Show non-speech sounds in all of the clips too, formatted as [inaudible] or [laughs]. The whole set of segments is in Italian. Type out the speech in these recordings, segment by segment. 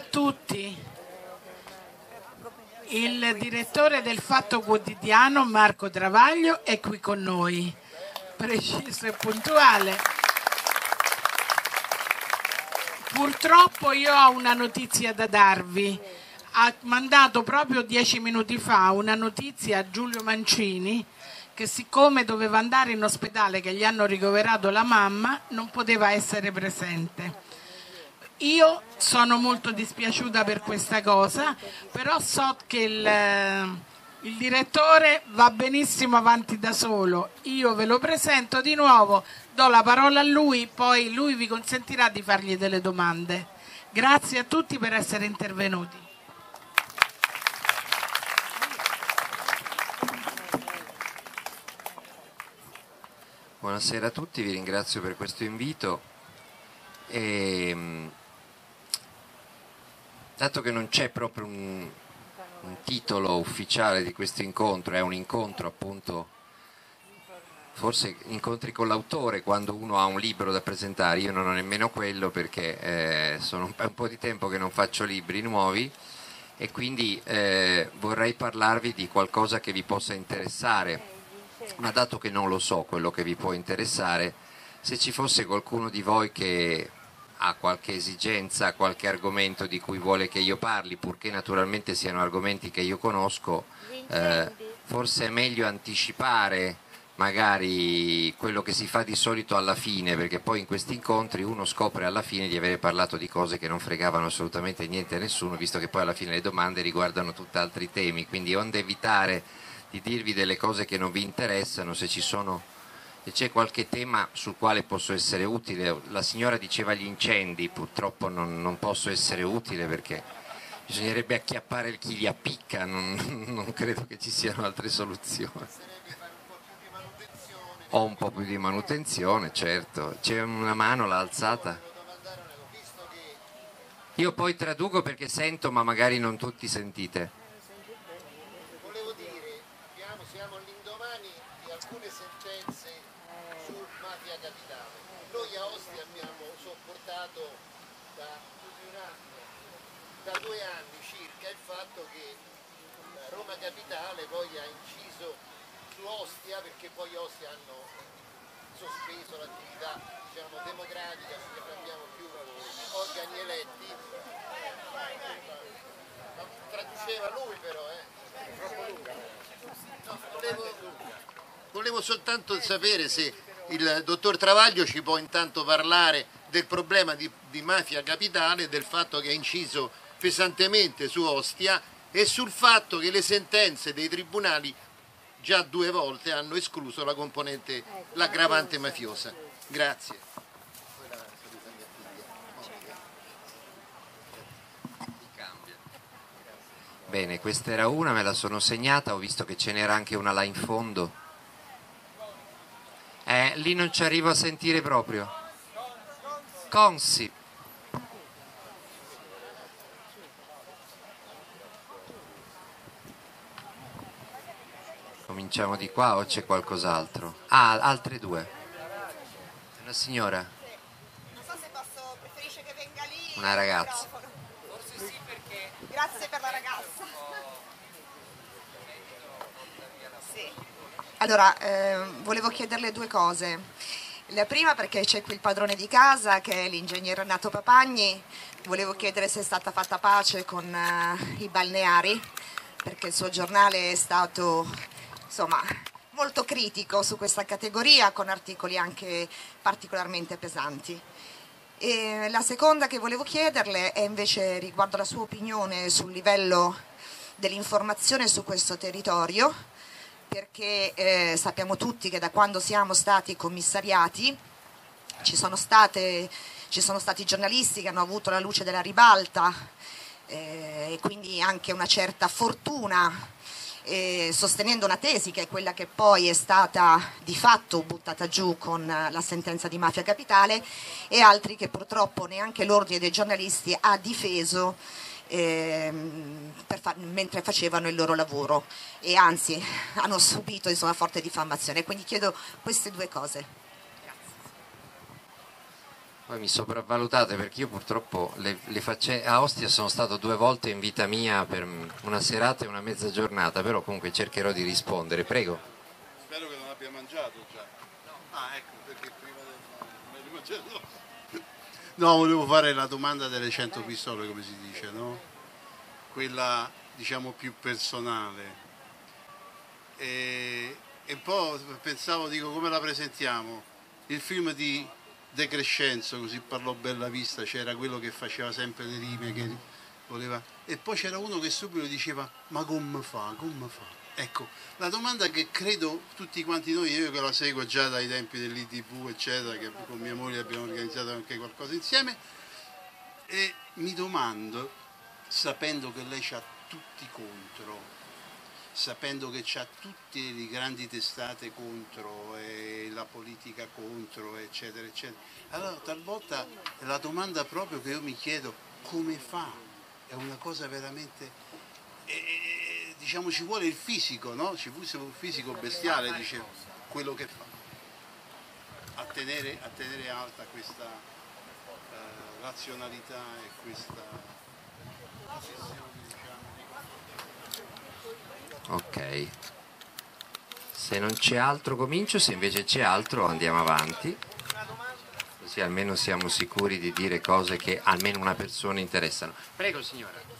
a tutti. Il direttore del Fatto Quotidiano, Marco Travaglio, è qui con noi, preciso e puntuale. Purtroppo io ho una notizia da darvi. Ha mandato proprio dieci minuti fa una notizia a Giulio Mancini che siccome doveva andare in ospedale che gli hanno ricoverato la mamma non poteva essere presente. Io sono molto dispiaciuta per questa cosa, però so che il, il direttore va benissimo avanti da solo. Io ve lo presento di nuovo, do la parola a lui, poi lui vi consentirà di fargli delle domande. Grazie a tutti per essere intervenuti. Buonasera a tutti, vi ringrazio per questo invito. E, ehm, dato che non c'è proprio un, un, titolo ufficiale di questo incontro, è un incontro appunto, forse incontri con l'autore quando uno ha un libro da presentare, io non ho nemmeno quello perché eh, sono un, po' di tempo che non faccio libri nuovi e quindi eh, vorrei parlarvi di qualcosa che vi possa interessare. Ma dato che non lo so quello che vi può interessare, se ci fosse qualcuno di voi che ha qualche esigenza, qualche argomento di cui vuole che io parli, purché naturalmente siano argomenti che io conosco, eh, forse è meglio anticipare magari quello che si fa di solito alla fine, perché poi in questi incontri uno scopre alla fine di aver parlato di cose che non fregavano assolutamente niente a nessuno, visto che poi alla fine le domande riguardano tutt'altri temi, quindi onde evitare di dirvi delle cose che non vi interessano, se ci sono se c'è qualche tema sul quale posso essere utile. La signora diceva gli incendi, purtroppo non, non posso essere utile perché bisognerebbe acchiappare chi li appicca, non, [laughs] non credo che ci siano altre soluzioni. Ho un po' più di manutenzione, certo. C'è una mano l'ha alzata? Io poi traduco perché sento, ma magari non tutti sentite. da due anni circa il fatto che Roma Capitale poi ha inciso su Ostia perché poi Ostia hanno sospeso l'attività diciamo, democratica perché non abbiamo più organi eletti Ma traduceva lui però eh. no, volevo, volevo soltanto sapere se il dottor Travaglio ci può intanto parlare del problema di, di mafia capitale del fatto che ha inciso pesantemente su Ostia e sul fatto che le sentenze dei tribunali già due volte hanno escluso la componente, ecco, l'aggravante mafiosa. Grazie. Bene, questa era una, me la sono segnata, ho visto che ce n'era anche una là in fondo. Eh, lì non ci arrivo a sentire proprio. Consip. Cominciamo di qua o c'è qualcos'altro? Ah, altre due. Una signora? Non so se posso, preferisce che venga lì. Una ragazza. Forse sì perché... Grazie per la ragazza. Sì. Allora, eh, volevo chiederle due cose. La prima perché c'è qui il padrone di casa che è l'ingegner Renato Papagni, volevo chiedere se è stata fatta pace con uh, i balneari perché il suo giornale è stato insomma, molto critico su questa categoria con articoli anche particolarmente pesanti. E la seconda che volevo chiederle è invece riguardo la sua opinione sul livello dell'informazione su questo territorio, perché eh, sappiamo tutti che da quando siamo stati commissariati ci sono, state, ci sono stati giornalisti che hanno avuto la luce della ribalta eh, e quindi anche una certa fortuna eh, sostenendo una tesi che è quella che poi è stata di fatto buttata giù con la sentenza di mafia capitale e altri che purtroppo neanche l'ordine dei giornalisti ha difeso ehm, fa mentre facevano il loro lavoro e anzi [laughs] hanno subito insomma, forte diffamazione. Quindi chiedo queste due cose. Poi mi sopravvalutate perché io purtroppo le, le facce... a Ostia sono stato due volte in vita mia per una serata e una mezza giornata, però comunque cercherò di rispondere. Prego. Spero che non abbia mangiato già. Ah, ecco, perché prima del no, mangiato. No, volevo fare la domanda delle 100 pistole, come si dice, no? Quella, diciamo, più personale. E, e poi pensavo, dico, come la presentiamo? Il film di De Crescenzo, così parlò Bella Vista, c'era quello che faceva sempre le rime, che voleva... e poi c'era uno che subito diceva ma come fa, come fa? Ecco, la domanda che credo tutti quanti noi, io che la seguo già dai tempi dell'ITV, eccetera, che con mia moglie abbiamo organizzato anche qualcosa insieme, e mi domando, sapendo che lei ha tutti contro, sapendo che c'ha tutte le grandi testate contro e la politica contro, eccetera, eccetera. Allora talvolta la domanda proprio che io mi chiedo, come fa? È una cosa veramente... Eh, diciamo ci vuole il fisico, no? Ci fosse un fisico bestiale, dice, quello che fa. A tenere, a tenere alta questa eh, razionalità e questa posizione. Ok. Se non c'è altro comincio, se invece c'è altro andiamo avanti. Così almeno siamo sicuri di dire cose che almeno una persona interessano. Prego signora.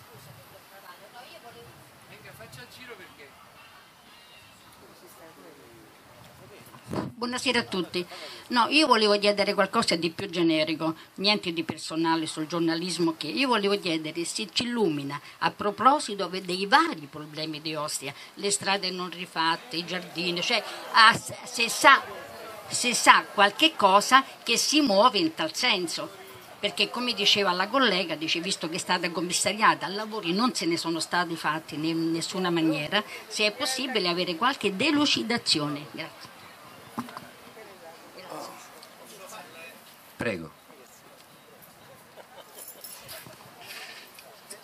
Buonasera a tutti. No, io volevo chiedere qualcosa di più generico, niente di personale sul giornalismo che io volevo chiedere se ci illumina a proposito dei vari problemi di Ostia, le strade non rifatte, i giardini, cioè ah, se, sa, se sa qualche cosa che si muove in tal senso perché come diceva la collega, dice, visto che è stata commissariata, lavori non se ne sono stati fatti in nessuna maniera, se è possibile avere qualche delucidazione. Grazie. Prego.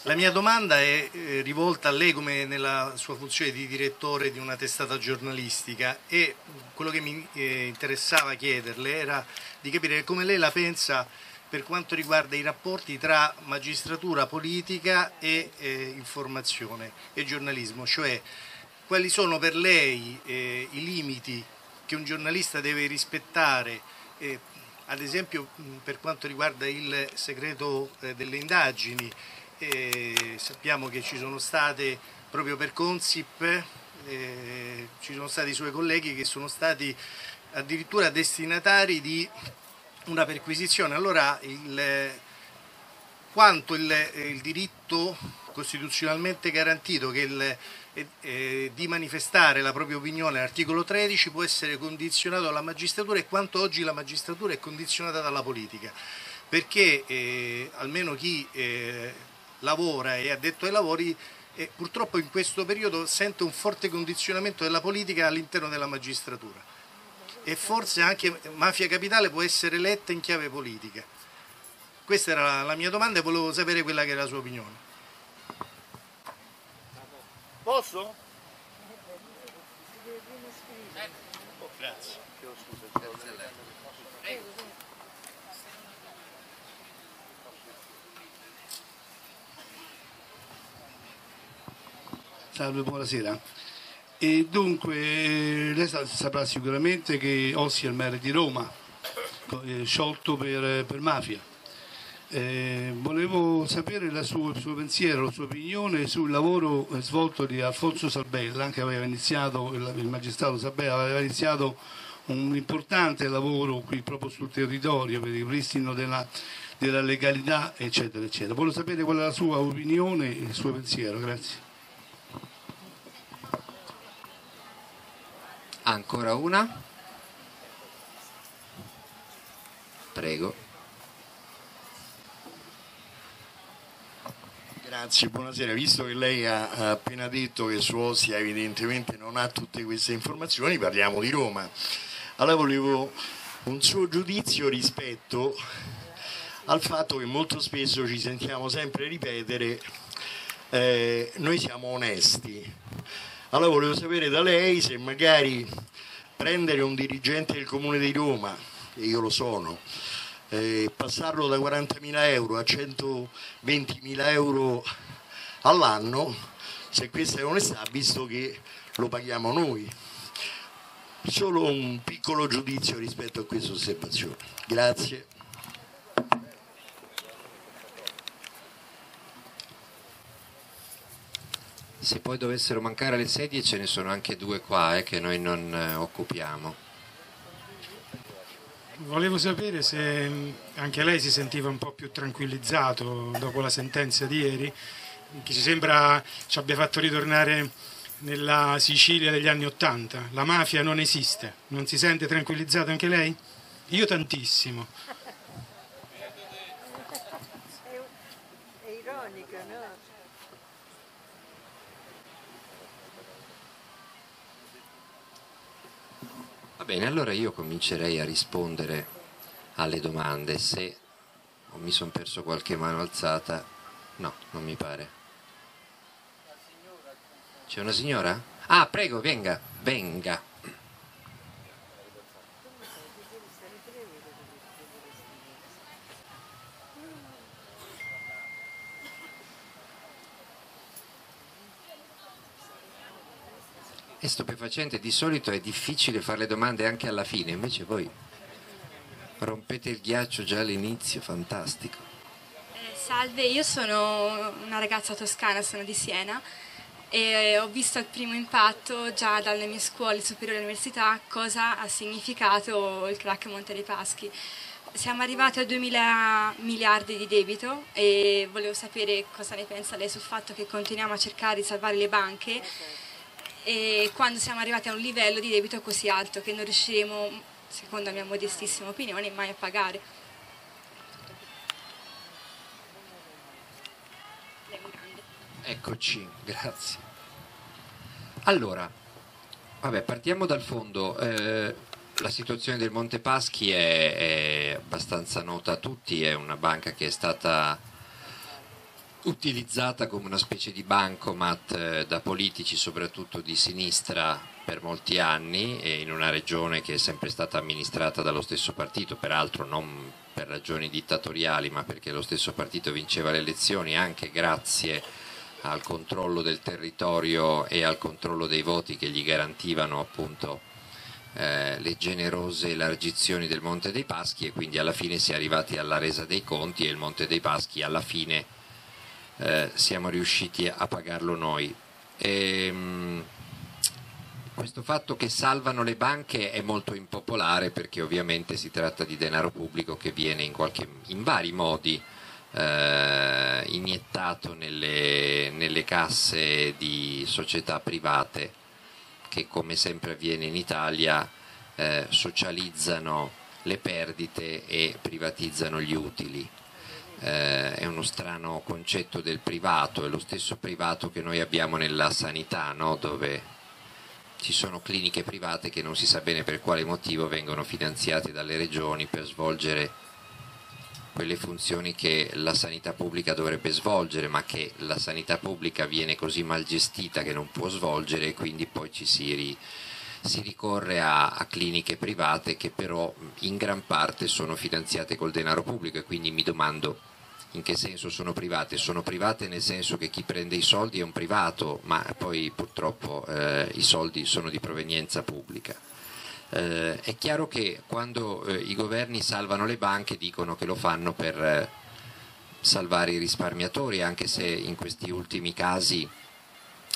La mia domanda è eh, rivolta a lei come nella sua funzione di direttore di una testata giornalistica e quello che mi eh, interessava chiederle era di capire come lei la pensa per quanto riguarda i rapporti tra magistratura politica e eh, informazione e giornalismo, cioè quali sono per lei i limiti che un giornalista deve rispettare ad esempio per quanto riguarda il segreto eh, delle indagini, eh, sappiamo che ci sono state proprio per Consip, eh, ci sono stati i suoi colleghi che sono stati addirittura destinatari di una perquisizione. Allora il, quanto il, il diritto costituzionalmente garantito che il eh, di manifestare la propria opinione, l'articolo 13 può essere condizionato dalla magistratura e quanto oggi la magistratura è condizionata dalla politica, perché eh, almeno chi eh, lavora e ha detto ai lavori eh, purtroppo in questo periodo sente un forte condizionamento della politica all'interno della magistratura e forse anche Mafia Capitale può essere letta in chiave politica. Questa era la, mia domanda e volevo sapere quella che è la sua opinione. Posso? Grazie. Salve, buonasera. E dunque, lei saprà sicuramente che Ossi è il mayor di Roma, eh, sciolto per, per mafia. Eh, volevo sapere sua, il suo pensiero, la sua opinione sul lavoro eh, svolto di Alfonso Sabella, che aveva iniziato, il, il magistrato Sabella aveva iniziato un importante lavoro qui proprio sul territorio per il ripristino della, della legalità, eccetera, eccetera. Volevo sapere qual è la sua opinione e il suo pensiero, grazie. Ancora una? Prego. Grazie, buonasera. Visto che lei ha appena detto che su Ostia evidentemente non ha tutte queste informazioni, parliamo di Roma. Allora volevo un suo giudizio rispetto al fatto che molto spesso ci sentiamo sempre ripetere eh, noi siamo onesti. Allora volevo sapere da lei se magari prendere un dirigente del comune di Roma, e io lo sono, eh, passarlo da 40.000 euro a 120.000 euro all'anno, se questa è onestà, visto che lo paghiamo noi. Solo un piccolo giudizio rispetto a questa osservazione. Grazie. Se poi dovessero mancare le sedie ce ne sono anche due qua eh, che noi non eh, occupiamo. Volevo sapere se anche lei si sentiva un po' più tranquillizzato dopo la sentenza di ieri, che ci sembra ci abbia fatto ritornare nella Sicilia degli anni Ottanta. La mafia non esiste, non si sente tranquillizzato anche lei? Io tantissimo. Va bene, allora io comincerei a rispondere alle domande. Se mi sono perso qualche mano alzata, no, non mi pare. C'è una signora? Ah, prego, venga, venga. È stupefacente, di solito è difficile fare le domande anche alla fine, invece voi rompete il ghiaccio già all'inizio, fantastico. Eh, salve, io sono una ragazza toscana, sono di Siena e ho visto al primo impatto già dalle mie scuole superiori all'università cosa ha significato il crack Monte dei Paschi. Siamo arrivati a 2000 miliardi di debito e volevo sapere cosa ne pensa lei sul fatto che continuiamo a cercare di salvare le banche e quando siamo arrivati a un livello di debito così alto che non riusciremo, secondo la mia modestissima opinione, mai a pagare. Eccoci, grazie. Allora, vabbè, partiamo dal fondo. Eh, la situazione del Monte Paschi è, è abbastanza nota a tutti, è una banca che è stata utilizzata come una specie di bancomat eh, da politici, soprattutto di sinistra, per molti anni e in una regione che è sempre stata amministrata dallo stesso partito, peraltro non per ragioni dittatoriali, ma perché lo stesso partito vinceva le elezioni anche grazie al controllo del territorio e al controllo dei voti che gli garantivano appunto eh, le generose elargizioni del Monte dei Paschi e quindi alla fine si è arrivati alla resa dei conti e il Monte dei Paschi alla fine eh, siamo riusciti a pagarlo noi. E, mh, questo fatto che salvano le banche è molto impopolare perché ovviamente si tratta di denaro pubblico che viene in, qualche, in vari modi eh, iniettato nelle, nelle casse di società private che come sempre avviene in Italia eh, socializzano le perdite e privatizzano gli utili. Eh, è uno strano concetto del privato, è lo stesso privato che noi abbiamo nella sanità, no? dove ci sono cliniche private che non si sa bene per quale motivo vengono finanziate dalle regioni per svolgere quelle funzioni che la sanità pubblica dovrebbe svolgere, ma che la sanità pubblica viene così mal gestita che non può svolgere e quindi poi ci si, si ricorre a, a, cliniche private che però in gran parte sono finanziate col denaro pubblico e quindi mi domando in che senso sono private? Sono private nel senso che chi prende i soldi è un privato, ma poi purtroppo eh, i soldi sono di provenienza pubblica. Eh, è chiaro che quando eh, i governi salvano le banche dicono che lo fanno per eh, salvare i risparmiatori, anche se in questi ultimi casi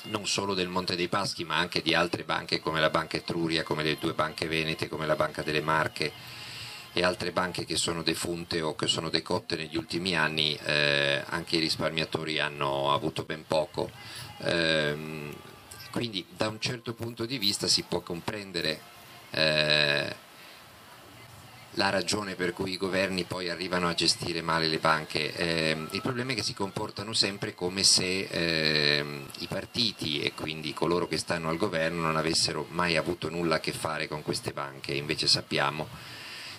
non solo del Monte dei Paschi ma anche di altre banche come la Banca Etruria, come le due banche venete, come la Banca delle Marche e altre banche che sono defunte o che sono decotte negli ultimi anni, eh, anche i risparmiatori hanno avuto ben poco. Eh, quindi da un certo punto di vista si può comprendere eh, la ragione per cui i governi poi arrivano a gestire male le banche. Eh, il problema è che si comportano sempre come se eh, i partiti e quindi coloro che stanno al governo non avessero mai avuto nulla a che fare con queste banche, invece sappiamo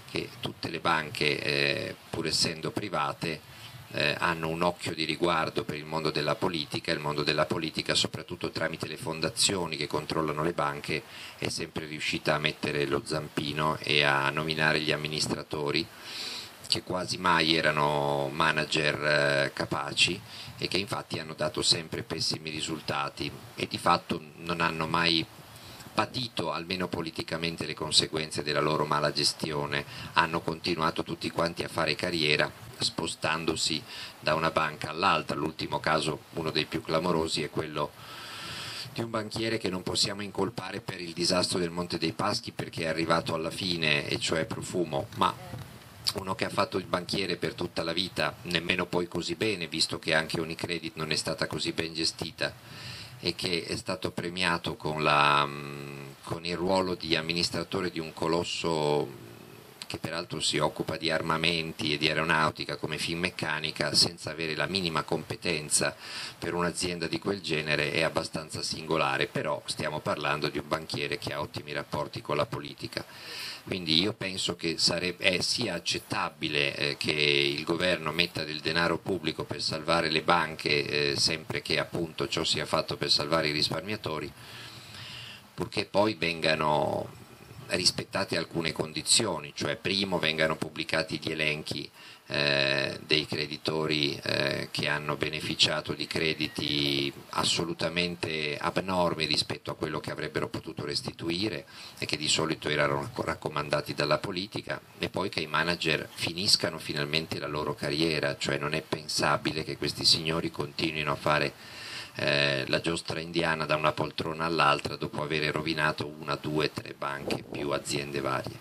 che tutte le banche, eh, pur essendo private, eh, hanno un occhio di riguardo per il mondo della politica, il mondo della politica soprattutto tramite le fondazioni che controllano le banche è sempre riuscita a mettere lo zampino e a nominare gli amministratori che quasi mai erano manager eh, capaci e che infatti hanno dato sempre pessimi risultati e di fatto non hanno mai patito almeno politicamente le conseguenze della loro mala gestione, hanno continuato tutti quanti a fare carriera spostandosi da una banca all'altra, l'ultimo caso, uno dei più clamorosi, è quello di un banchiere che non possiamo incolpare per il disastro del Monte dei Paschi perché è arrivato alla fine, e cioè Profumo, ma uno che ha fatto il banchiere per tutta la vita, nemmeno poi così bene, visto che anche Unicredit non è stata così ben gestita e che è stato premiato con, la, con il ruolo di amministratore di un colosso che peraltro si occupa di armamenti e di aeronautica come Finmeccanica senza avere la minima competenza per un'azienda di quel genere è abbastanza singolare, però stiamo parlando di un banchiere che ha ottimi rapporti con la politica. Quindi io penso che sarebbe, eh, sia accettabile eh, che il governo metta del denaro pubblico per salvare le banche, eh, sempre che appunto ciò sia fatto per salvare i risparmiatori, purché poi vengano rispettate alcune condizioni, cioè primo vengano pubblicati gli elenchi eh, dei creditori eh, che hanno beneficiato di crediti assolutamente abnormi rispetto a quello che avrebbero potuto restituire e che di solito erano raccomandati dalla politica e poi che i manager finiscano finalmente la loro carriera, cioè non è pensabile che questi signori continuino a fare eh, la giostra indiana da una poltrona all'altra dopo aver rovinato una, due, tre banche più aziende varie.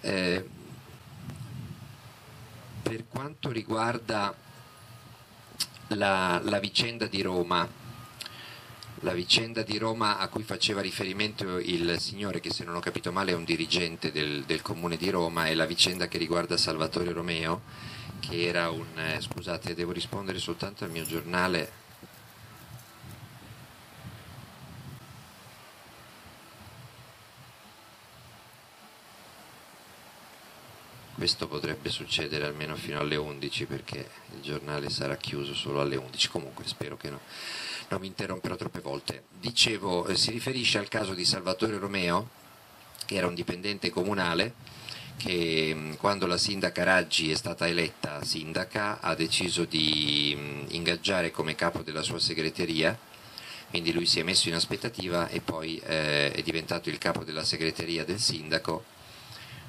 Eh, per quanto riguarda la, la, vicenda di Roma, la vicenda di Roma a cui faceva riferimento il signore, che se non ho capito male è un dirigente del, del comune di Roma, è la vicenda che riguarda Salvatore Romeo, che era un... Eh, scusate, devo rispondere soltanto al mio giornale questo potrebbe succedere almeno fino alle 11 perché il giornale sarà chiuso solo alle 11, comunque spero che no, non mi interromperò troppe volte. Dicevo, eh, si riferisce al caso di Salvatore Romeo, che era un dipendente comunale che mm, quando la sindaca Raggi è stata eletta sindaca ha deciso di mm, ingaggiare come capo della sua segreteria. Quindi lui si è messo in aspettativa e poi eh, è diventato il capo della segreteria del sindaco.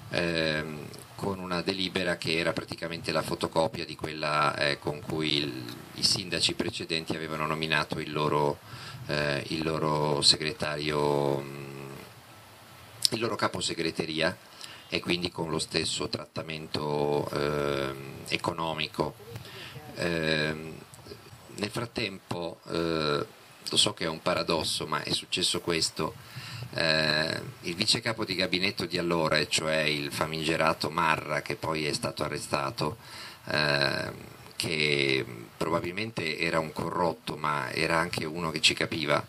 Ehm, con una delibera che era praticamente la fotocopia di quella eh, con cui il, i sindaci precedenti avevano nominato il loro, eh, il loro segretario, mm, il loro capo segreteria e quindi con lo stesso trattamento eh, economico. Ehm, nel frattempo, eh, lo so che è un paradosso, ma è successo questo, eh, il vice capo di gabinetto di allora, cioè il famigerato Marra che poi è stato arrestato, eh, che probabilmente era un corrotto ma era anche uno che ci capiva,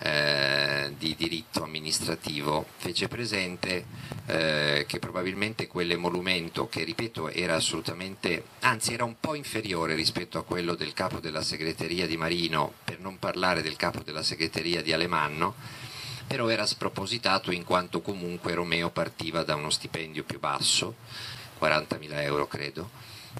eh, di diritto amministrativo fece presente eh, che probabilmente quell'emolumento che ripeto era assolutamente anzi era un po' inferiore rispetto a quello del capo della segreteria di Marino per non parlare del capo della segreteria di Alemanno però era spropositato in quanto comunque Romeo partiva da uno stipendio più basso, 40.000 euro credo,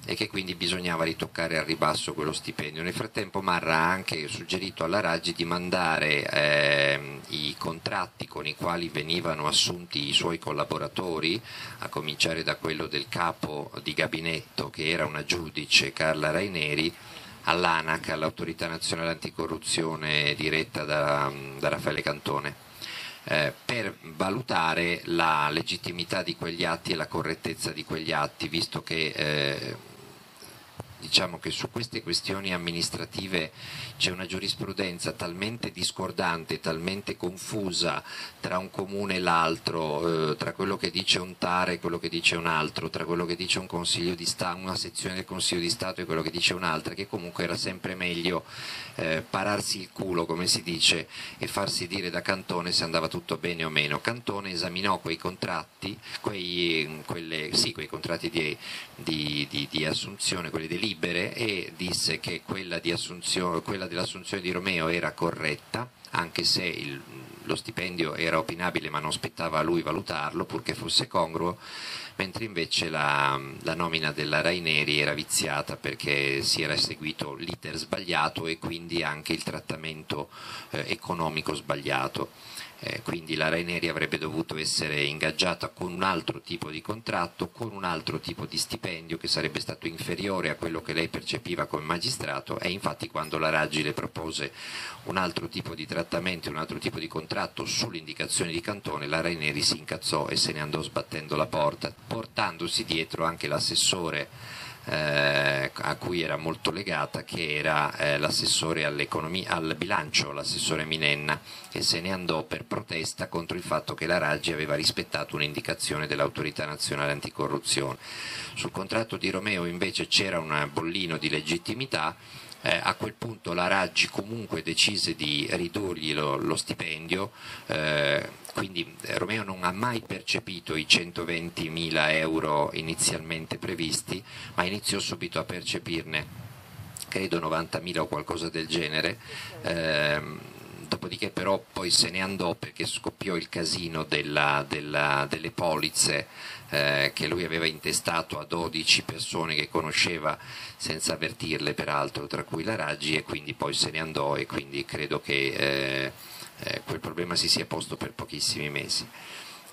e che quindi bisognava ritoccare al ribasso quello stipendio. Nel frattempo Marra ha anche suggerito alla Raggi di mandare eh, i contratti con i quali venivano assunti i suoi collaboratori, a cominciare da quello del capo di gabinetto che era una giudice, Carla Raineri, all'ANAC, all'autorità nazionale anticorruzione diretta da, da Raffaele Cantone eh, per valutare la legittimità di quegli atti e la correttezza di quegli atti, visto che eh, diciamo che su queste questioni amministrative c'è una giurisprudenza talmente discordante, talmente confusa tra un comune e l'altro, eh, tra quello che dice un TAR e quello che dice un altro, tra quello che dice un una sezione del Consiglio di Stato e quello che dice un'altra, che comunque era sempre meglio eh, pararsi il culo, come si dice, e farsi dire da Cantone se andava tutto bene o meno. Cantone esaminò quei contratti, quei, quelle, sì, quei contratti di, di, di, di assunzione, quelli dei libere e disse che quella, quella dell'assunzione di Romeo era corretta, anche se il, lo stipendio era opinabile ma non spettava a lui valutarlo purché fosse congruo, mentre invece la, la nomina della Raineri era viziata perché si era seguito l'iter sbagliato e quindi anche il trattamento eh, economico sbagliato eh, quindi la Raineri avrebbe dovuto essere ingaggiata con un altro tipo di contratto, con un altro tipo di stipendio che sarebbe stato inferiore a quello che lei percepiva come magistrato e infatti quando la Raggi le propose un altro tipo di trattamento, un altro tipo di contratto sull'indicazione di Cantone, la Raineri si incazzò e se ne andò sbattendo la porta, portandosi dietro anche l'assessore eh, a cui era molto legata, che era eh, l'assessore al bilancio, l'assessore Minenna, che se ne andò per protesta contro il fatto che la Raggi aveva rispettato un'indicazione dell'autorità nazionale anticorruzione. Sul contratto di Romeo invece c'era un bollino di legittimità eh, a quel punto la Raggi comunque decise di ridurgli lo, lo stipendio, eh, quindi eh, Romeo non ha mai percepito i 120 mila euro inizialmente previsti, ma iniziò subito a percepirne credo 90 mila o qualcosa del genere. Eh, dopodiché però poi se ne andò perché scoppiò il casino della, della, delle polizze eh, che lui aveva intestato a 12 persone che conosceva senza avvertirle peraltro, tra cui la Raggi e quindi poi se ne andò e quindi credo che eh, eh, quel problema si sia posto per pochissimi mesi.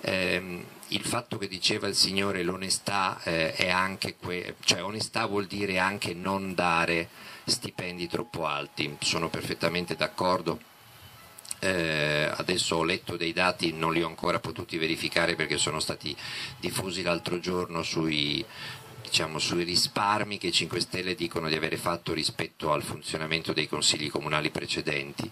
Eh, il fatto che diceva il Signore l'onestà eh, è anche que- cioè onestà vuol dire anche non dare stipendi troppo alti, sono perfettamente d'accordo. Eh, adesso ho letto dei dati, non li ho ancora potuti verificare perché sono stati diffusi l'altro giorno sui, diciamo, sui risparmi che i 5 Stelle dicono di avere fatto rispetto al funzionamento dei consigli comunali precedenti,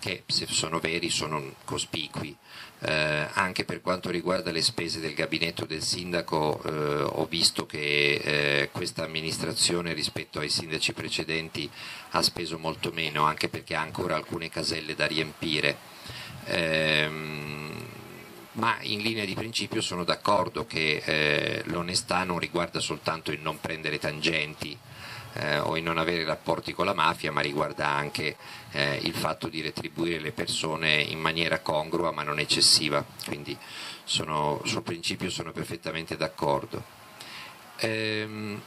che se sono veri sono cospicui. Eh, anche per quanto riguarda le spese del gabinetto del sindaco eh, ho visto che eh, questa amministrazione rispetto ai sindaci precedenti ha speso molto meno anche perché ha ancora alcune caselle da riempire ehm, ma in linea di principio sono d'accordo che eh, l'onestà non riguarda soltanto il non prendere tangenti eh, o il non avere rapporti con la mafia, ma riguarda anche eh, il fatto di retribuire le persone in maniera congrua ma non eccessiva, quindi sono, sul principio sono perfettamente d'accordo. Ehm,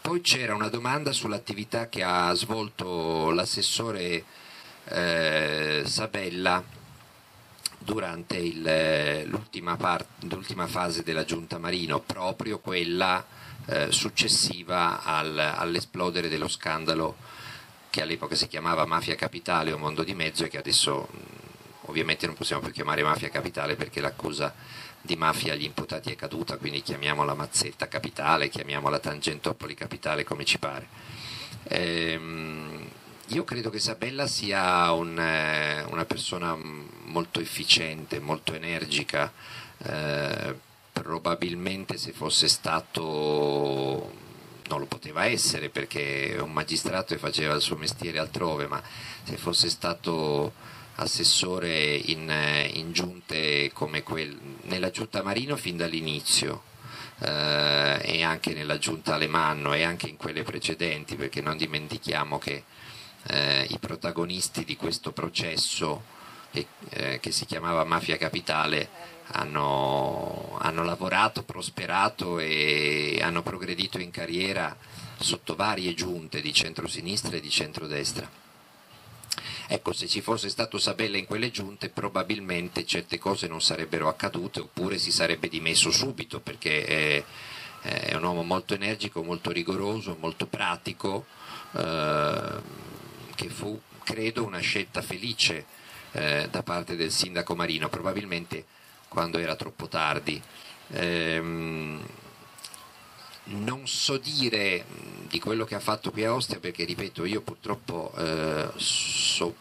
poi c'era una domanda sull'attività che ha svolto l'assessore eh, Sabella durante l'ultima, l'ultima fase della giunta Marino, proprio quella eh, successiva al, all'esplodere dello scandalo che all'epoca si chiamava Mafia Capitale o Mondo di Mezzo e che adesso ovviamente non possiamo più chiamare Mafia Capitale perché l'accusa di mafia agli imputati è caduta, quindi chiamiamola Mazzetta Capitale, chiamiamola Tangentopoli Capitale come ci pare. Ehm, io credo che Isabella sia un, eh, una persona molto efficiente, molto energica, eh, probabilmente se fosse stato non lo poteva essere perché è un magistrato e faceva il suo mestiere altrove, ma se fosse stato assessore in, in giunte come quel, nella giunta Marino fin dall'inizio eh, e anche nella giunta Alemanno e anche in quelle precedenti, perché non dimentichiamo che eh, i protagonisti di questo processo che, eh, che si chiamava Mafia Capitale hanno, hanno lavorato, prosperato e hanno progredito in carriera sotto varie giunte di centrosinistra e di centrodestra. Ecco, se ci fosse stato Sabella in quelle giunte probabilmente certe cose non sarebbero accadute oppure si sarebbe dimesso subito perché è, è un uomo molto energico, molto rigoroso, molto pratico, eh, che fu, credo, una scelta felice eh, da parte del sindaco Marino. Probabilmente quando era troppo tardi. Ehm, non so dire di quello che ha fatto qui a Ostia perché ripeto io purtroppo eh, so,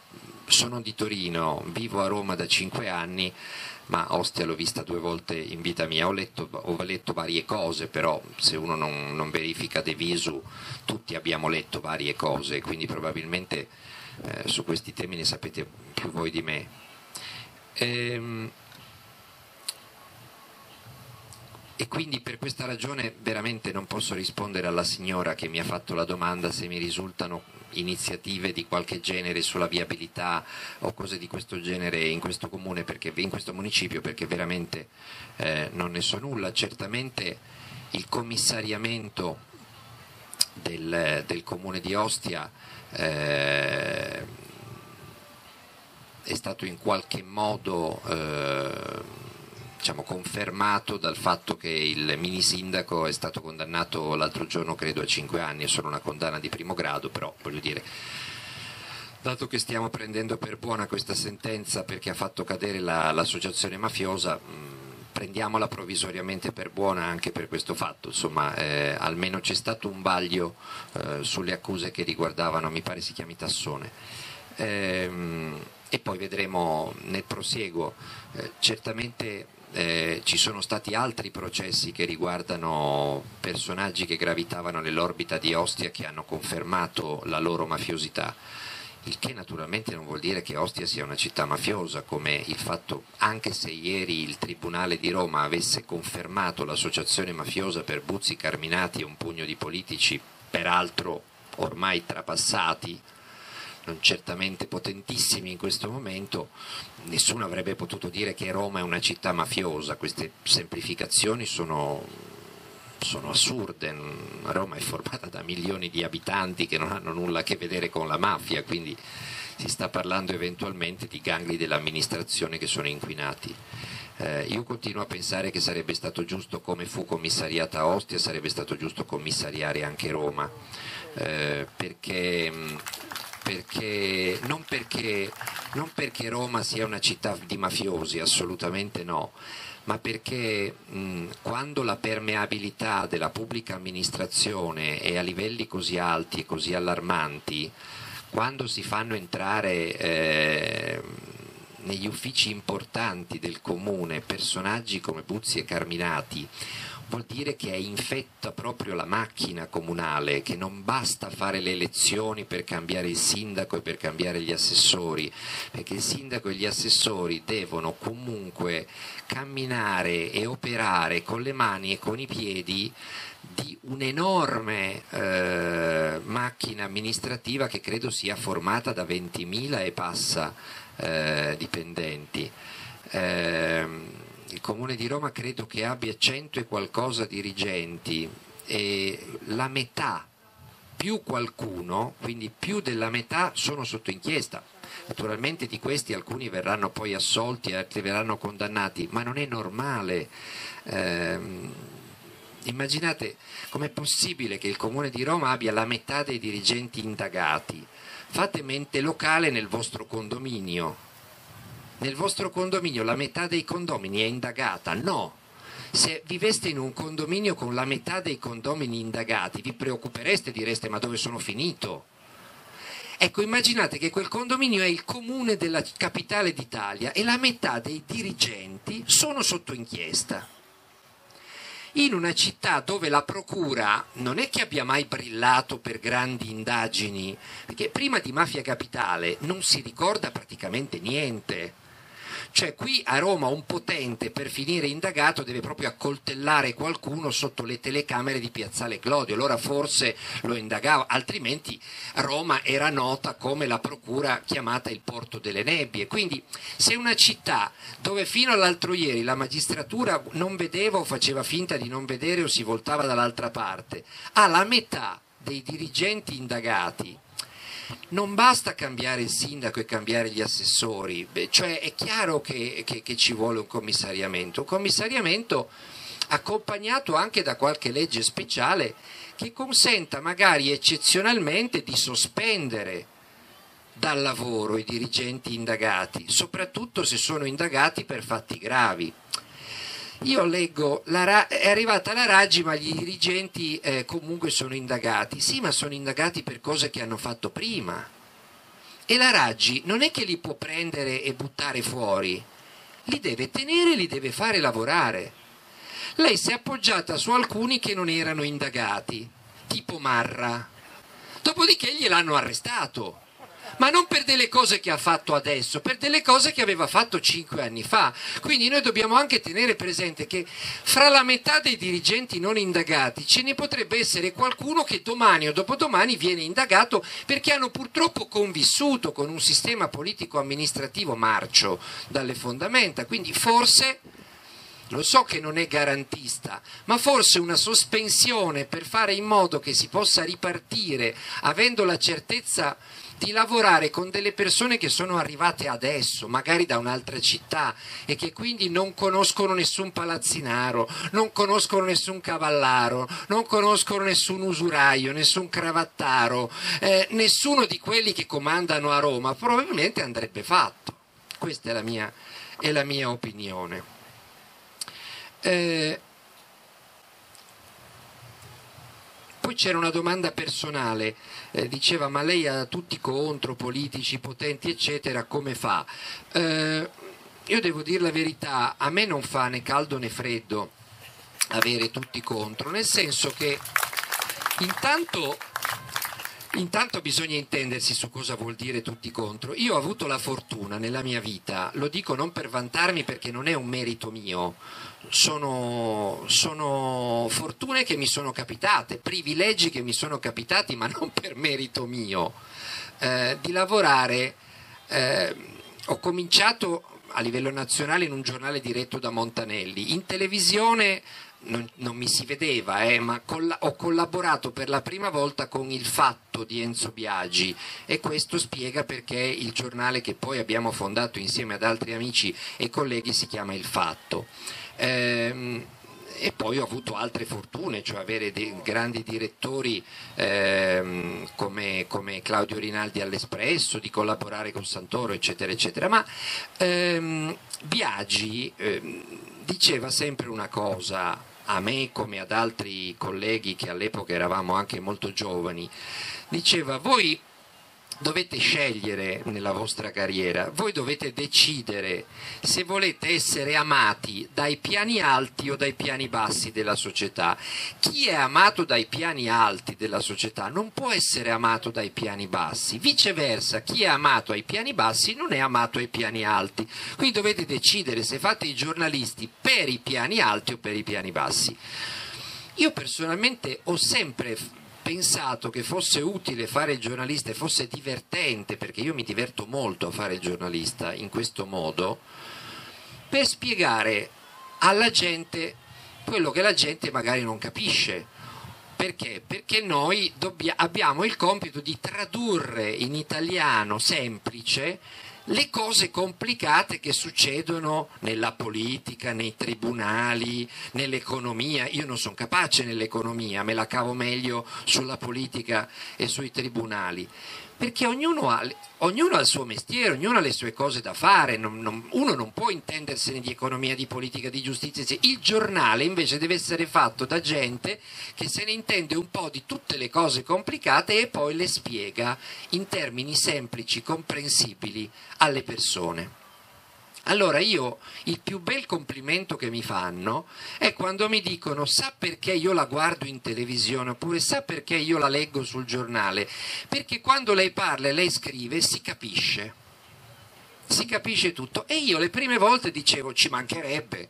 sono di Torino, vivo a Roma da cinque anni ma Ostia l'ho vista due volte in vita mia, ho letto, ho letto varie cose però se uno non, non, verifica De Visu tutti abbiamo letto varie cose quindi probabilmente eh, su questi temi ne sapete più voi di me. Ehm, E quindi per questa ragione veramente non posso rispondere alla signora che mi ha fatto la domanda se mi risultano iniziative di qualche genere sulla viabilità o cose di questo genere in questo comune, perché, in questo municipio, perché veramente eh, non ne so nulla. Certamente il commissariamento del, del comune di Ostia eh, è stato in qualche modo eh, diciamo, confermato dal fatto che il mini sindaco è stato condannato l'altro giorno credo a 5 anni, è solo una condanna di primo grado, però voglio dire, dato che stiamo prendendo per buona questa sentenza perché ha fatto cadere la, l'associazione mafiosa, mh, prendiamola provvisoriamente per buona anche per questo fatto, insomma eh, almeno c'è stato un vaglio eh, sulle accuse che riguardavano, mi pare si chiami Tassone. Ehm, e poi vedremo nel prosieguo. Eh, certamente eh, ci sono stati altri processi che riguardano personaggi che gravitavano nell'orbita di Ostia che hanno confermato la loro mafiosità. Il che naturalmente non vuol dire che Ostia sia una città mafiosa, come il fatto, anche se ieri il Tribunale di Roma avesse confermato l'associazione mafiosa per Buzzi, Carminati e un pugno di politici, peraltro ormai trapassati, non certamente potentissimi in questo momento, nessuno avrebbe potuto dire che Roma è una città mafiosa, queste semplificazioni sono, sono assurde, Roma è formata da milioni di abitanti che non hanno nulla a che vedere con la mafia, quindi si sta parlando eventualmente di gangli dell'amministrazione che sono inquinati. Eh, io continuo a pensare che sarebbe stato giusto, come fu commissariata Ostia, sarebbe stato giusto commissariare anche Roma, eh, perché perché, non, perché, non perché Roma sia una città di mafiosi, assolutamente no, ma perché mh, quando la permeabilità della pubblica amministrazione è a livelli così alti e così allarmanti, quando si fanno entrare eh, negli uffici importanti del comune personaggi come Buzzi e Carminati, vuol dire che è infetta proprio la macchina comunale, che non basta fare le elezioni per cambiare il sindaco e per cambiare gli assessori, perché il sindaco e gli assessori devono comunque camminare e operare con le mani e con i piedi di un'enorme eh, macchina amministrativa che credo sia formata da 20.000 e passa eh, dipendenti. Eh, il Comune di Roma credo che abbia cento e qualcosa dirigenti e la metà più qualcuno, quindi più della metà sono sotto inchiesta. Naturalmente di questi alcuni verranno poi assolti, altri verranno condannati, ma non è normale. Eh, immaginate com'è possibile che il Comune di Roma abbia la metà dei dirigenti indagati. Fate mente locale nel vostro condominio, nel vostro condominio la metà dei condomini è indagata? No. Se viveste in un condominio con la metà dei condomini indagati, vi preoccupereste, direste ma dove sono finito? Ecco, immaginate che quel condominio è il comune della capitale d'Italia e la metà dei dirigenti sono sotto inchiesta. In una città dove la procura non è che abbia mai brillato per grandi indagini, perché prima di Mafia Capitale non si ricorda praticamente niente cioè qui a Roma un potente per finire indagato deve proprio accoltellare qualcuno sotto le telecamere di Piazzale Clodio, allora forse lo indagava, altrimenti Roma era nota come la procura chiamata il porto delle nebbie. Quindi se una città dove fino all'altro ieri la magistratura non vedeva o faceva finta di non vedere o si voltava dall'altra parte, ha la metà dei dirigenti indagati non basta cambiare il sindaco e cambiare gli assessori, Beh, cioè è chiaro che, che, che ci vuole un commissariamento, un commissariamento accompagnato anche da qualche legge speciale che consenta magari eccezionalmente di sospendere dal lavoro i dirigenti indagati, soprattutto se sono indagati per fatti gravi. Io leggo, la, è arrivata la Raggi ma gli dirigenti eh, comunque sono indagati. Sì, ma sono indagati per cose che hanno fatto prima. E la Raggi non è che li può prendere e buttare fuori, li deve tenere li deve fare lavorare. Lei si è appoggiata su alcuni che non erano indagati, tipo Marra. Dopodiché gliel'hanno arrestato ma non per delle cose che ha fatto adesso, per delle cose che aveva fatto cinque anni fa. Quindi noi dobbiamo anche tenere presente che fra la metà dei dirigenti non indagati ce ne potrebbe essere qualcuno che domani o dopodomani viene indagato perché hanno purtroppo convissuto con un sistema politico amministrativo marcio dalle fondamenta. Quindi forse lo so che non è garantista, ma forse una sospensione per fare in modo che si possa ripartire avendo la certezza di lavorare con delle persone che sono arrivate adesso, magari da un'altra città e che quindi non conoscono nessun palazzinaro, non conoscono nessun cavallaro, non conoscono nessun usuraio, nessun cravattaro, eh, nessuno di quelli che comandano a Roma, probabilmente andrebbe fatto. Questa è la mia, è la mia opinione. Eh, poi c'era una domanda personale, eh, diceva ma lei ha tutti contro, politici, potenti eccetera, come fa? Eh, io devo dire la verità, a me non fa né caldo né freddo avere tutti contro, nel senso che intanto Intanto bisogna intendersi su cosa vuol dire tutti contro. Io ho avuto la fortuna nella mia vita, lo dico non per vantarmi perché non è un merito mio, sono, sono fortune che mi sono capitate, privilegi che mi sono capitati, ma non per merito mio, eh, di lavorare. Eh, ho cominciato a livello nazionale in un giornale diretto da Montanelli, in televisione non, non, mi si vedeva, eh, ma colla- ho collaborato per la prima volta con Il Fatto di Enzo Biagi e questo spiega perché il giornale che poi abbiamo fondato insieme ad altri amici e colleghi si chiama Il Fatto. Ehm, e poi ho avuto altre fortune, cioè avere dei grandi direttori ehm, come, come, Claudio Rinaldi all'Espresso, di collaborare con Santoro, eccetera, eccetera. Ma ehm, Biagi ehm, diceva sempre una cosa a me come ad altri colleghi che all'epoca eravamo anche molto giovani, diceva voi dovete scegliere nella vostra carriera, voi dovete decidere se volete essere amati dai piani alti o dai piani bassi della società. Chi è amato dai piani alti della società non può essere amato dai piani bassi, viceversa chi è amato ai piani bassi non è amato ai piani alti. Quindi dovete decidere se fate i giornalisti per i piani alti o per i piani bassi. Io personalmente ho sempre pensato che fosse utile fare il giornalista e fosse divertente, perché io mi diverto molto a fare il giornalista in questo modo, per spiegare alla gente quello che la gente magari non capisce. Perché? Perché noi abbiamo il compito di tradurre in italiano semplice le cose complicate che succedono nella politica, nei tribunali, nell'economia. Io non sono capace nell'economia, me la cavo meglio sulla politica e sui tribunali perché ognuno ha, ognuno ha, il suo mestiere, ognuno ha le sue cose da fare, non, non, uno non può intendersene di economia, di politica, di giustizia, il giornale invece deve essere fatto da gente che se ne intende un po' di tutte le cose complicate e poi le spiega in termini semplici, comprensibili alle persone. Allora io il più bel complimento che mi fanno è quando mi dicono sa perché io la guardo in televisione oppure sa perché io la leggo sul giornale, perché quando lei parla e lei scrive si capisce, si capisce tutto e io le prime volte dicevo ci mancherebbe.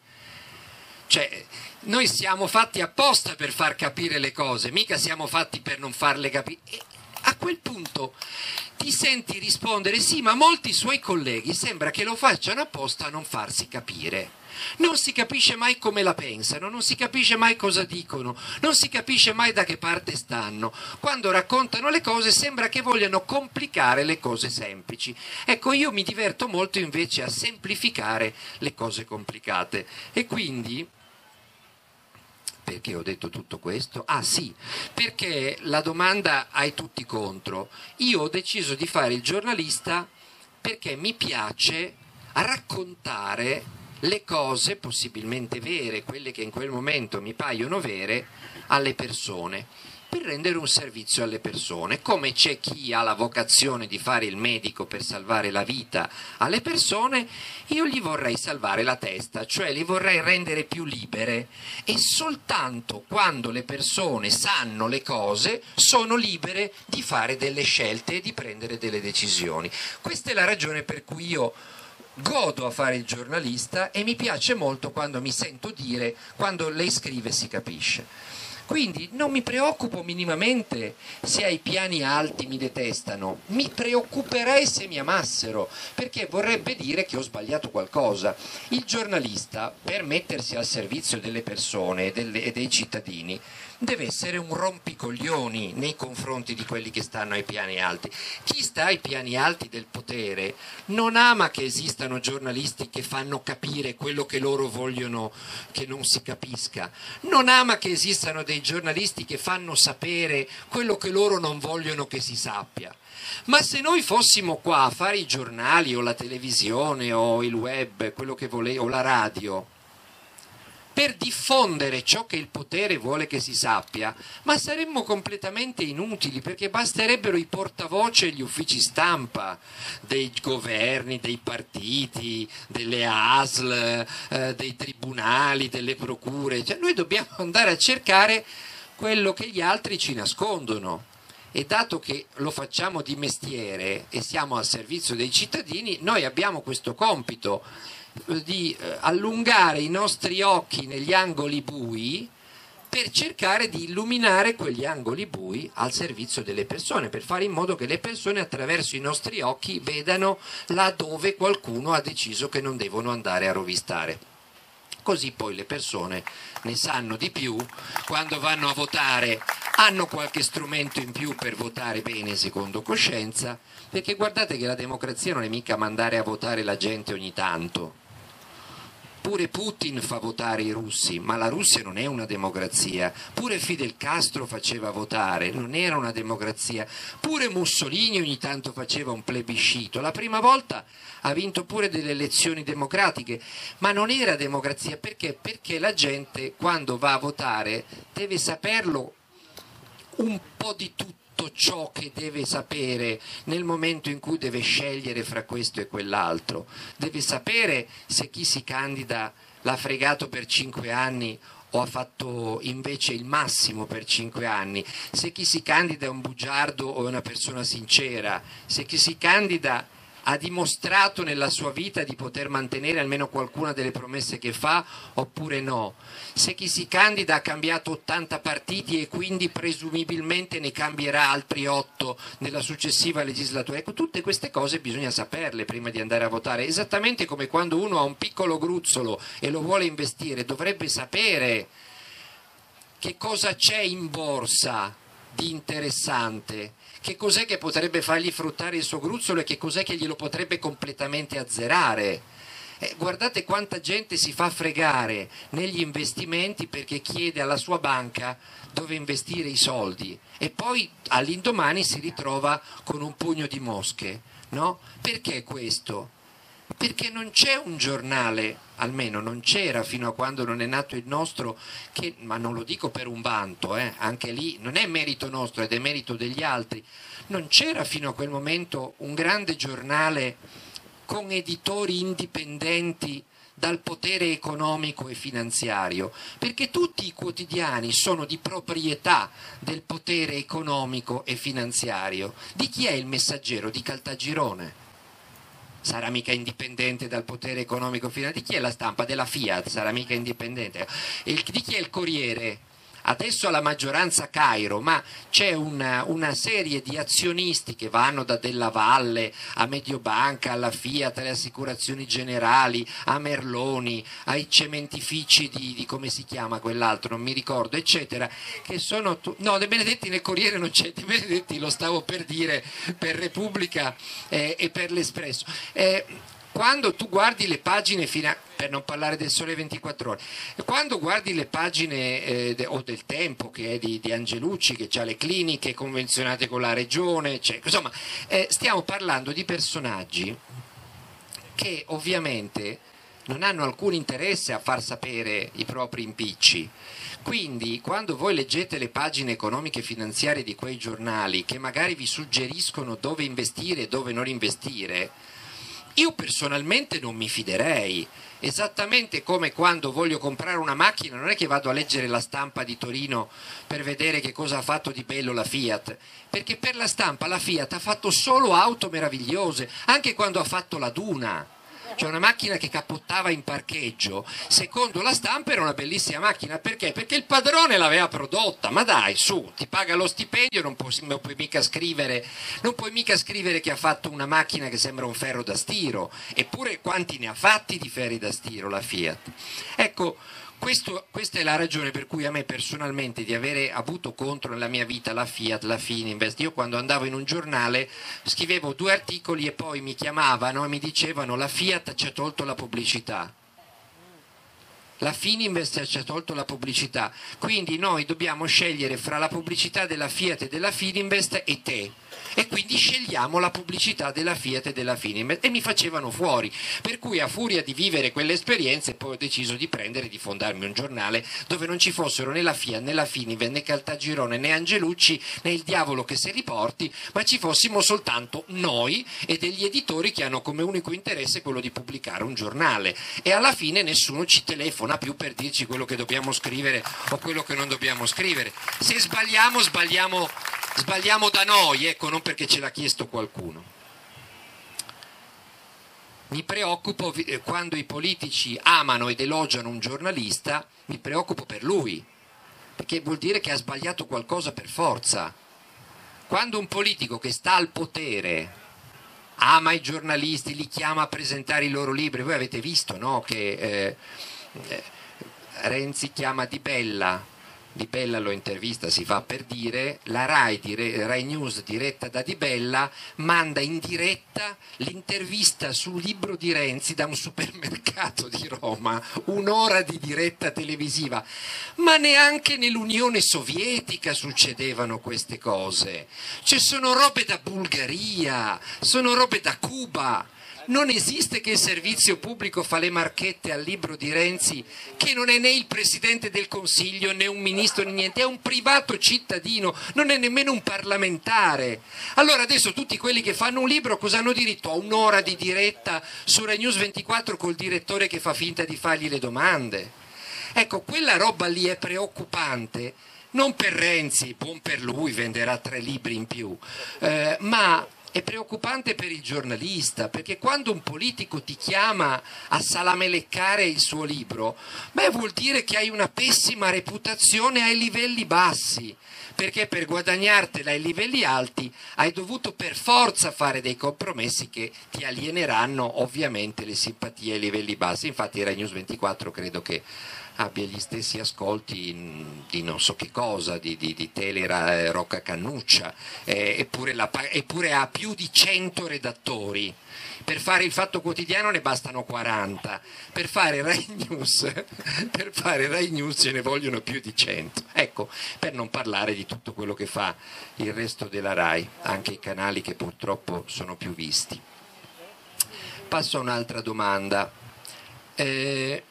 Cioè, noi siamo fatti apposta per far capire le cose, mica siamo fatti per non farle capire. A quel punto ti senti rispondere sì, ma molti suoi colleghi sembra che lo facciano apposta a non farsi capire. Non si capisce mai come la pensano, non si capisce mai cosa dicono, non si capisce mai da che parte stanno. Quando raccontano le cose sembra che vogliano complicare le cose semplici. Ecco, io mi diverto molto invece a semplificare le cose complicate e quindi perché ho detto tutto questo? Ah sì, perché la domanda hai tutti contro. Io ho deciso di fare il giornalista perché mi piace raccontare le cose possibilmente vere, quelle che in quel momento mi paiono vere, alle persone. Per rendere un servizio alle persone, come c'è chi ha la vocazione di fare il medico per salvare la vita alle persone, io gli vorrei salvare la testa, cioè li vorrei rendere più libere e soltanto quando le persone sanno le cose sono libere di fare delle scelte e di prendere delle decisioni. Questa è la ragione per cui io godo a fare il giornalista e mi piace molto quando mi sento dire quando lei scrive si capisce. Quindi non mi preoccupo minimamente se ai piani alti mi detestano, mi preoccuperei se mi amassero, perché vorrebbe dire che ho sbagliato qualcosa. Il giornalista, per mettersi al servizio delle persone e dei cittadini, deve essere un rompicoglioni nei confronti di quelli che stanno ai piani alti. Chi sta ai piani alti del potere non ama che esistano giornalisti che fanno capire quello che loro vogliono che non si capisca, non ama che esistano dei giornalisti che fanno sapere quello che loro non vogliono che si sappia. Ma se noi fossimo qua a fare i giornali o la televisione o il web, quello che vole- o la radio, per diffondere ciò che il potere vuole che si sappia, ma saremmo completamente inutili perché basterebbero i portavoce e gli uffici stampa dei governi, dei partiti, delle ASL, eh, dei tribunali, delle procure. Cioè, noi dobbiamo [laughs] andare a cercare quello che gli altri ci nascondono e dato che lo facciamo di mestiere e siamo al servizio dei cittadini, noi abbiamo questo compito di eh, allungare i nostri occhi negli angoli bui per cercare di illuminare quegli angoli bui al servizio delle persone, per fare in modo che le persone attraverso i nostri occhi vedano laddove qualcuno ha deciso che non devono andare a rovistare. Così poi le persone ne sanno di più, quando vanno a votare hanno qualche strumento in più per votare bene secondo coscienza, perché guardate che la democrazia non è mica mandare a votare la gente ogni tanto, Pure Putin fa votare i russi, ma la Russia non è una democrazia. Pure Fidel Castro faceva votare, non era una democrazia. Pure Mussolini ogni tanto faceva un plebiscito. La prima volta ha vinto pure delle elezioni democratiche, ma non era democrazia perché? Perché la gente quando va a votare deve saperlo un po' di tutto tutto ciò che deve sapere nel momento in cui deve scegliere fra questo e quell'altro. Deve sapere se chi si candida l'ha fregato per cinque anni o ha fatto invece il massimo per cinque anni, se chi si candida è un bugiardo o è una persona sincera, se chi si candida ha dimostrato nella sua vita di poter mantenere almeno qualcuna delle promesse che fa oppure no. Se chi si candida ha cambiato 80 partiti e quindi presumibilmente ne cambierà altri 8 nella successiva legislatura. Ecco, tutte queste cose bisogna saperle prima di andare a votare, esattamente come quando uno ha un piccolo gruzzolo e lo vuole investire, dovrebbe sapere che cosa c'è in borsa di interessante che cos'è che potrebbe fargli fruttare il suo gruzzolo e che cos'è che glielo potrebbe completamente azzerare. Eh, guardate quanta gente si fa fregare negli investimenti perché chiede alla sua banca dove investire i soldi e poi all'indomani si ritrova con un pugno di mosche. No? Perché questo? Perché non c'è un giornale, almeno non c'era fino a quando non è nato il nostro, che, ma non lo dico per un vanto, eh, anche lì non è merito nostro ed è merito degli altri, non c'era fino a quel momento un grande giornale con editori indipendenti dal potere economico e finanziario, perché tutti i quotidiani sono di proprietà del potere economico e finanziario. Di chi è il messaggero? Di Caltagirone sarà mica indipendente dal potere economico finanziario. Di chi è la stampa? Della Fiat, sarà mica indipendente. Il, di chi è il Corriere? Adesso alla maggioranza Cairo, ma c'è una, una, serie di azionisti che vanno da Della Valle a Mediobanca, alla Fiat, alle assicurazioni generali, a Merloni, ai cementifici di, di come si chiama quell'altro, non mi ricordo, eccetera, che sono... No, De Benedetti nel Corriere non c'è, De Benedetti lo stavo per dire per Repubblica eh, e per l'Espresso. Eh, quando tu guardi le pagine finali, per non parlare del Sole 24 Ore, quando guardi le pagine eh, de, o del Tempo che è di, di Angelucci, che ha le cliniche convenzionate con la regione, cioè, insomma, eh, stiamo parlando di personaggi che ovviamente non hanno alcun interesse a far sapere i propri impicci. Quindi quando voi leggete le pagine economiche e finanziarie di quei giornali che magari vi suggeriscono dove investire e dove non investire, io personalmente non mi fiderei, esattamente come quando voglio comprare una macchina, non è che vado a leggere la stampa di Torino per vedere che cosa ha fatto di bello la Fiat, perché per la stampa la Fiat ha fatto solo auto meravigliose, anche quando ha fatto la Duna cioè una macchina che cappottava in parcheggio, secondo la stampa era una bellissima macchina, perché? Perché il padrone l'aveva prodotta, ma dai su, ti paga lo stipendio, non puoi, non puoi, mica, scrivere, non puoi mica scrivere che ha fatto una macchina che sembra un ferro da stiro, eppure quanti ne ha fatti di ferri da stiro la Fiat? Ecco, questo, questa è la ragione per cui a me personalmente di avere avuto contro nella mia vita la Fiat, la Fininvest, io quando andavo in un giornale scrivevo due articoli e poi mi chiamavano e mi dicevano la Fiat ci ha tolto la pubblicità. La Fininvest ci ha tolto la pubblicità, quindi noi dobbiamo scegliere fra la pubblicità della Fiat e della Fininvest e te e quindi scegliamo la pubblicità della Fiat e della Finim e mi facevano fuori, per cui a furia di vivere quelle esperienze poi ho deciso di prendere e di fondarmi un giornale dove non ci fossero né la Fiat né la Finim né Caltagirone né Angelucci né il diavolo che se riporti, ma ci fossimo soltanto noi e degli editori che hanno come unico interesse quello di pubblicare un giornale. E alla fine nessuno ci telefona più per dirci quello che dobbiamo scrivere o quello che non dobbiamo scrivere. Se sbagliamo, sbagliamo, sbagliamo da noi, ecco, non perché ce l'ha chiesto qualcuno. Mi preoccupo eh, quando i politici amano ed elogiano un giornalista, mi preoccupo per lui, perché vuol dire che ha sbagliato qualcosa per forza. Quando un politico che sta al potere ama i giornalisti, li chiama a presentare i loro libri, voi avete visto no? che eh, eh Renzi chiama Di Bella di Bella lo intervista, si fa per dire, la Rai, Rai News diretta da Di Bella manda in diretta l'intervista sul libro di Renzi da un supermercato di Roma, un'ora di diretta televisiva, ma neanche nell'Unione Sovietica succedevano queste cose, cioè sono robe da Bulgaria, sono robe da Cuba, non esiste che il servizio pubblico fa le marchette al libro di Renzi, che non è né il Presidente del Consiglio né un ministro né niente, è un privato cittadino, non è nemmeno un parlamentare. Allora adesso tutti quelli che fanno un libro cosa hanno diritto? A un'ora di diretta su Rai News 24 col direttore che fa finta di fargli le domande. Ecco, quella roba lì è preoccupante non per Renzi, buon per lui, venderà tre libri in più, eh, ma è preoccupante per il giornalista, perché quando un politico ti chiama a salameleccare il suo libro, beh, vuol dire che hai una pessima reputazione ai livelli bassi, perché per guadagnartela ai livelli alti hai dovuto per forza fare dei compromessi che ti alieneranno ovviamente le simpatie ai livelli bassi. Infatti Rai News 24 credo che abbia gli stessi ascolti di non so che cosa, di, di, di Telera Rocca Cannuccia, eh, eppure, la, eppure ha più di 100 redattori per fare il fatto quotidiano ne bastano 40, per fare Rai News, [laughs] per fare Rai News ce ne vogliono più di 100. Ecco, per non parlare di tutto quello che fa il resto della Rai, anche i canali che purtroppo sono più visti. Passo a un'altra domanda. Eh,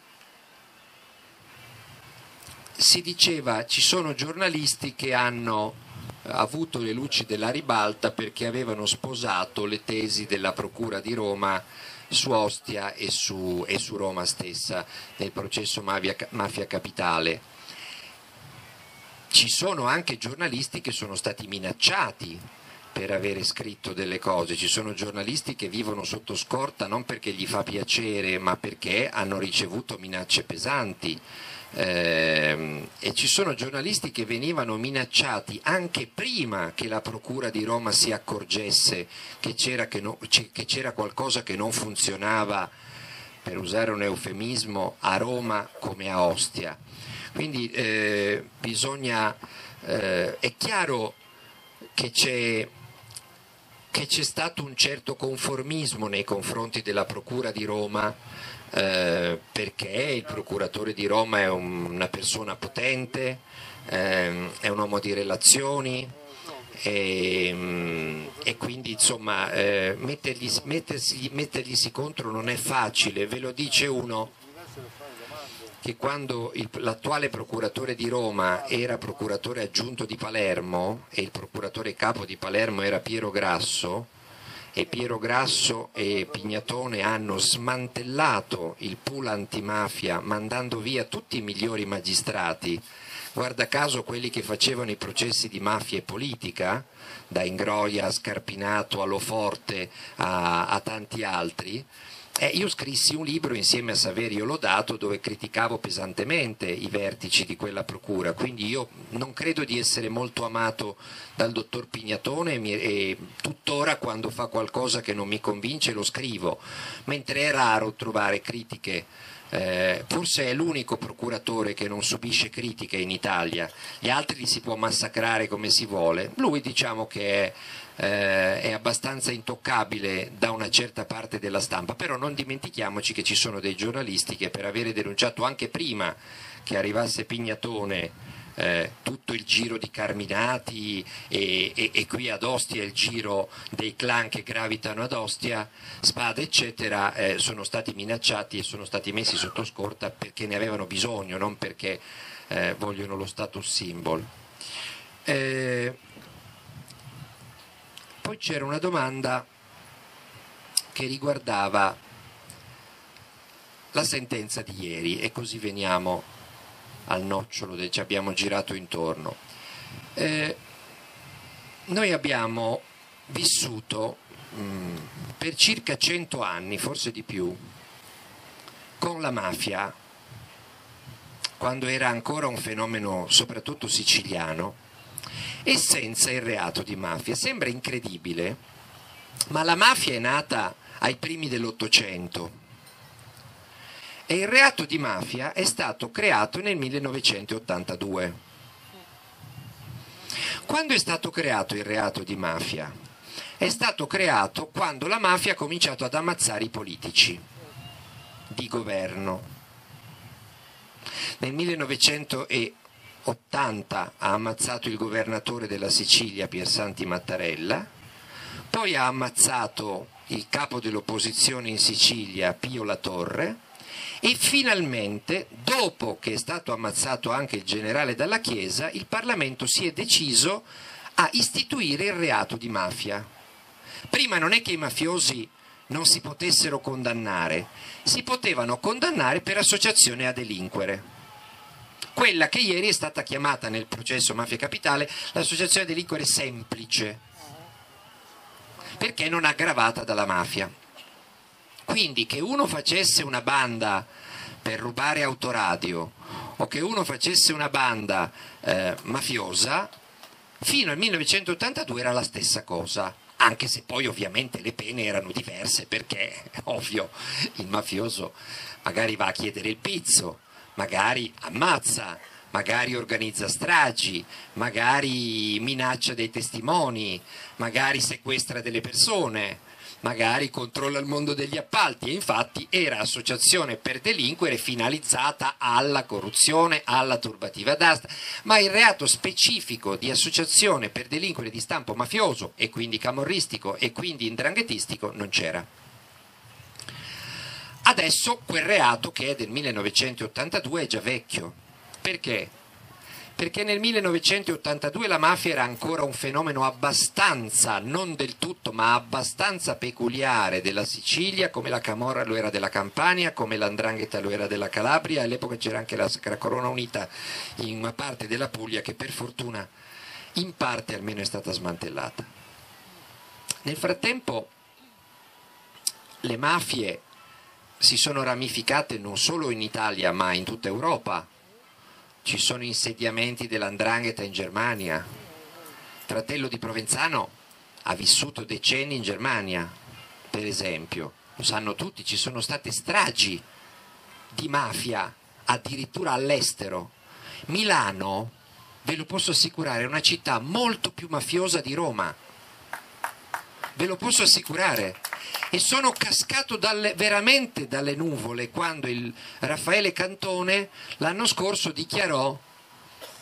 si diceva ci sono giornalisti che hanno eh, avuto le luci della ribalta perché avevano sposato le tesi della Procura di Roma su Ostia e su, e su Roma stessa nel processo mafia, mafia capitale. Ci sono anche giornalisti che sono stati minacciati per avere scritto delle cose, ci sono giornalisti che vivono sotto scorta non perché gli fa piacere ma perché hanno ricevuto minacce pesanti eh, e ci sono giornalisti che venivano minacciati anche prima che la Procura di Roma si accorgesse che c'era, che no, che c'era qualcosa che non funzionava, per usare un eufemismo, a Roma come a Ostia. Quindi eh, bisogna, eh, è chiaro che c'è che c'è stato un certo conformismo nei confronti della Procura di Roma eh, perché il procuratore di Roma è un, una persona potente, eh, è un uomo di relazioni, e, mm, e quindi insomma eh, mettergli, mettersi, metterglisi contro non è facile, ve lo dice uno che quando il- l'attuale procuratore di Roma era procuratore aggiunto di Palermo e il procuratore capo di Palermo era Piero Grasso e Piero Grasso e Pignatone hanno smantellato il pool antimafia mandando via tutti i migliori magistrati, guarda caso quelli che facevano i processi di mafia e politica, da Ingroia a Scarpinato a Loforte a, a tanti altri, eh, io scrissi un libro insieme a Saverio Lodato dove criticavo pesantemente i vertici di quella procura, quindi io non credo di essere molto amato dal dottor Pignatone e, e tuttora quando fa qualcosa che non mi convince lo scrivo, mentre è raro trovare critiche. Eh, forse è l'unico procuratore che non subisce critiche in Italia, gli altri li si può massacrare come si vuole, lui diciamo che è eh, è abbastanza intoccabile da una certa parte della stampa, però non dimentichiamoci che ci sono dei giornalisti che per avere denunciato anche prima che arrivasse Pignatone eh, tutto il giro di Carminati e, e- e qui ad Ostia il giro dei clan che gravitano ad Ostia, Spada eccetera, eh, sono stati minacciati e sono stati messi sotto scorta perché ne avevano bisogno, non perché eh, vogliono lo status symbol. Eh, poi c'era una domanda che riguardava la sentenza di ieri e così veniamo al nocciolo ci abbiamo girato intorno. Eh, noi abbiamo vissuto mh, per circa cento anni, forse di più, con la mafia, quando era ancora un fenomeno soprattutto siciliano, e senza il reato di mafia. Sembra incredibile, ma la mafia è nata ai primi dell'Ottocento e il reato di mafia è stato creato nel 1982. Quando è stato creato il reato di mafia? È stato creato quando la mafia ha cominciato ad ammazzare i politici di governo. Nel 1980 ha ammazzato il governatore della Sicilia Piersanti Mattarella, poi ha ammazzato il capo dell'opposizione in Sicilia Pio La Torre e finalmente, dopo che è stato ammazzato anche il generale dalla Chiesa, il Parlamento si è deciso a istituire il reato di mafia. Prima non è che i mafiosi non si potessero condannare, si potevano condannare per associazione a delinquere. Quella che ieri è stata chiamata nel processo Mafia Capitale l'associazione a delinquere semplice, perché non aggravata dalla mafia. Quindi che uno facesse una banda per rubare autoradio o che uno facesse una banda eh, mafiosa, fino al 1982 era la stessa cosa, anche se poi ovviamente le pene erano diverse perché, [laughs] ovvio, il mafioso magari va a chiedere il pizzo, magari ammazza, magari organizza stragi, magari minaccia dei testimoni, magari sequestra delle persone, magari controlla il mondo degli appalti e infatti era associazione per delinquere finalizzata alla corruzione, alla turbativa d'asta, ma il reato specifico di associazione per delinquere di stampo mafioso e quindi camorristico e quindi indranghetistico non c'era. Adesso quel reato che è del 1982 è già vecchio. Perché? Perché nel 1982 la mafia era ancora un fenomeno abbastanza, non del tutto, ma abbastanza peculiare della Sicilia, come la Camorra lo era della Campania, come l'Andrangheta lo era della Calabria, all'epoca c'era anche la Sacra Corona Unita in una parte della Puglia che per fortuna in parte almeno è stata smantellata. Nel frattempo le mafie si sono ramificate non solo in Italia ma in tutta Europa. Ci sono insediamenti dell'Andrangheta in Germania. Fratello di Provenzano ha vissuto decenni in Germania, per esempio. Lo sanno tutti, ci sono state stragi di mafia addirittura all'estero. Milano, ve lo posso assicurare, è una città molto più mafiosa di Roma. Ve lo posso assicurare e sono cascato dalle- veramente dalle nuvole quando il Raffaele Cantone l'anno scorso dichiarò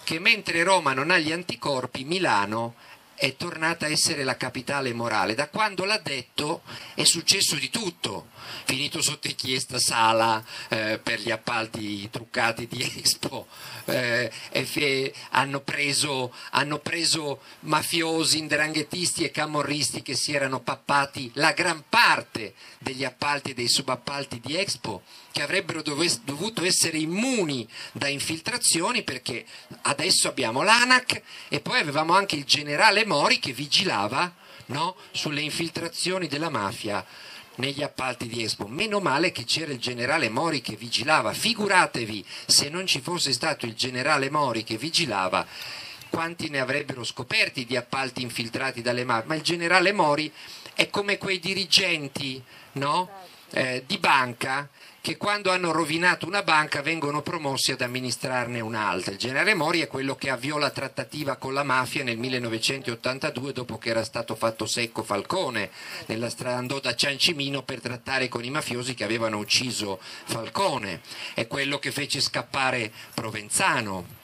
che mentre Roma non ha gli anticorpi, Milano è tornata a essere la capitale morale. Da quando l'ha detto è successo di tutto, finito sotto inchiesta Sala eh, per gli appalti truccati di Expo, eh, e, hanno, preso, hanno preso mafiosi, indranghettisti e camorristi che si erano pappati la gran parte degli appalti e dei subappalti di Expo che avrebbero dovuto essere immuni da infiltrazioni perché adesso abbiamo l'ANAC e poi avevamo anche il generale Mori che vigilava no, sulle infiltrazioni della mafia negli appalti di Expo. Meno male che c'era il generale Mori che vigilava. Figuratevi se non ci fosse stato il generale Mori che vigilava quanti ne avrebbero scoperti di appalti infiltrati dalle mafie. Ma il generale Mori è come quei dirigenti no, eh, di banca che quando hanno rovinato una banca vengono promossi ad amministrarne un'altra. Il generale Mori è quello che avviò la trattativa con la mafia nel 1982 dopo che era stato fatto secco Falcone, nella strada andò da Ciancimino per trattare con i mafiosi che avevano ucciso Falcone, è quello che fece scappare Provenzano.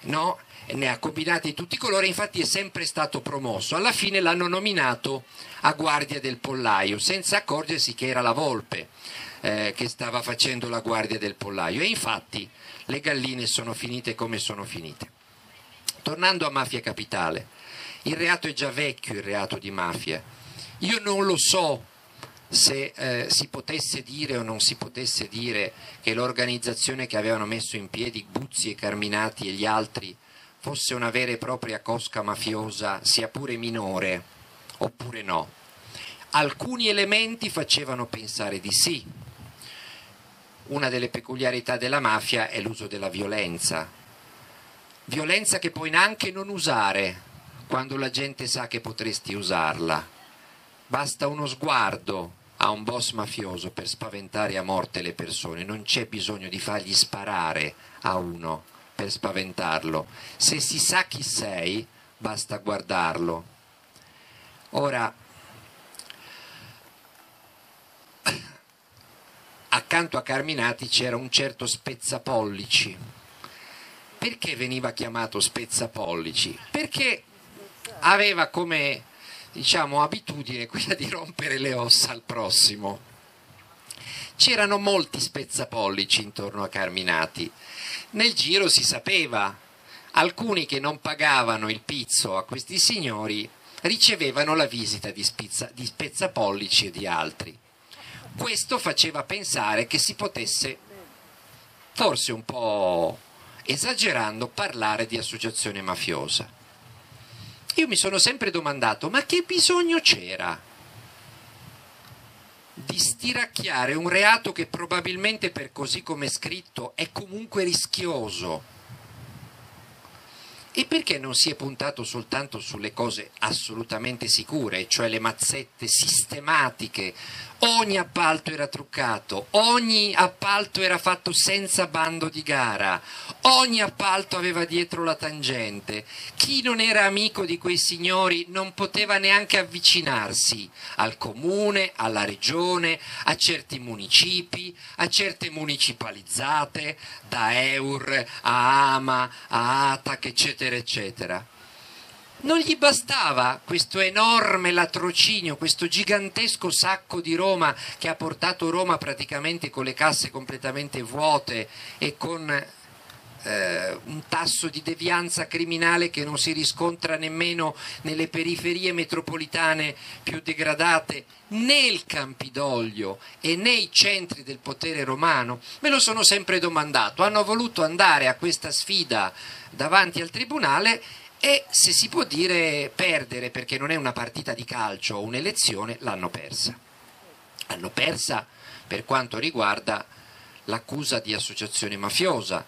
No? ne ha combinati tutti i colori, infatti è sempre stato promosso. Alla fine l'hanno nominato a guardia del pollaio, senza accorgersi che era la volpe eh, che stava facendo la guardia del pollaio e infatti le galline sono finite come sono finite. Tornando a Mafia Capitale, il reato è già vecchio, il reato di mafia. Io non lo so se eh, si potesse dire o non si potesse dire che l'organizzazione che avevano messo in piedi Buzzi e Carminati e gli altri fosse una vera e propria cosca mafiosa, sia pure minore, oppure no. Alcuni elementi facevano pensare di sì, una delle peculiarità della mafia è l'uso della violenza. Violenza che puoi neanche non usare quando la gente sa che potresti usarla. Basta uno sguardo a un boss mafioso per spaventare a morte le persone, non c'è bisogno di fargli sparare a uno per spaventarlo. Se si sa chi sei, basta guardarlo. Ora, accanto a Carminati c'era un certo Spezzapollici. Perché veniva chiamato Spezzapollici? Perché aveva come diciamo, abitudine quella di rompere le ossa al prossimo. C'erano molti spezzapollici intorno a Carminati. Nel giro si sapeva, alcuni che non pagavano il pizzo a questi signori ricevevano la visita di, spizza, di spezzapollici e di altri questo faceva pensare che si potesse, forse un po' esagerando, parlare di associazione mafiosa. Io mi sono sempre domandato, ma che bisogno c'era di stiracchiare un reato che probabilmente per così come è scritto è comunque rischioso? E perché non si è puntato soltanto sulle cose assolutamente sicure, cioè le mazzette sistematiche ogni appalto era truccato, ogni appalto era fatto senza bando di gara, ogni appalto aveva dietro la tangente. Chi non era amico di quei signori non poteva neanche avvicinarsi al comune, alla regione, a certi municipi, a certe municipalizzate, da Eur a Ama, a Atac, eccetera, eccetera non gli bastava questo enorme latrocinio, questo gigantesco sacco di Roma che ha portato Roma praticamente con le casse completamente vuote e con eh, un tasso di devianza criminale che non si riscontra nemmeno nelle periferie metropolitane più degradate, né il Campidoglio e né i centri del potere romano. Me lo sono sempre domandato. Hanno voluto andare a questa sfida davanti al tribunale e se si può dire perdere perché non è una partita di calcio o un'elezione, l'hanno persa. L'hanno persa per quanto riguarda l'accusa di associazione mafiosa,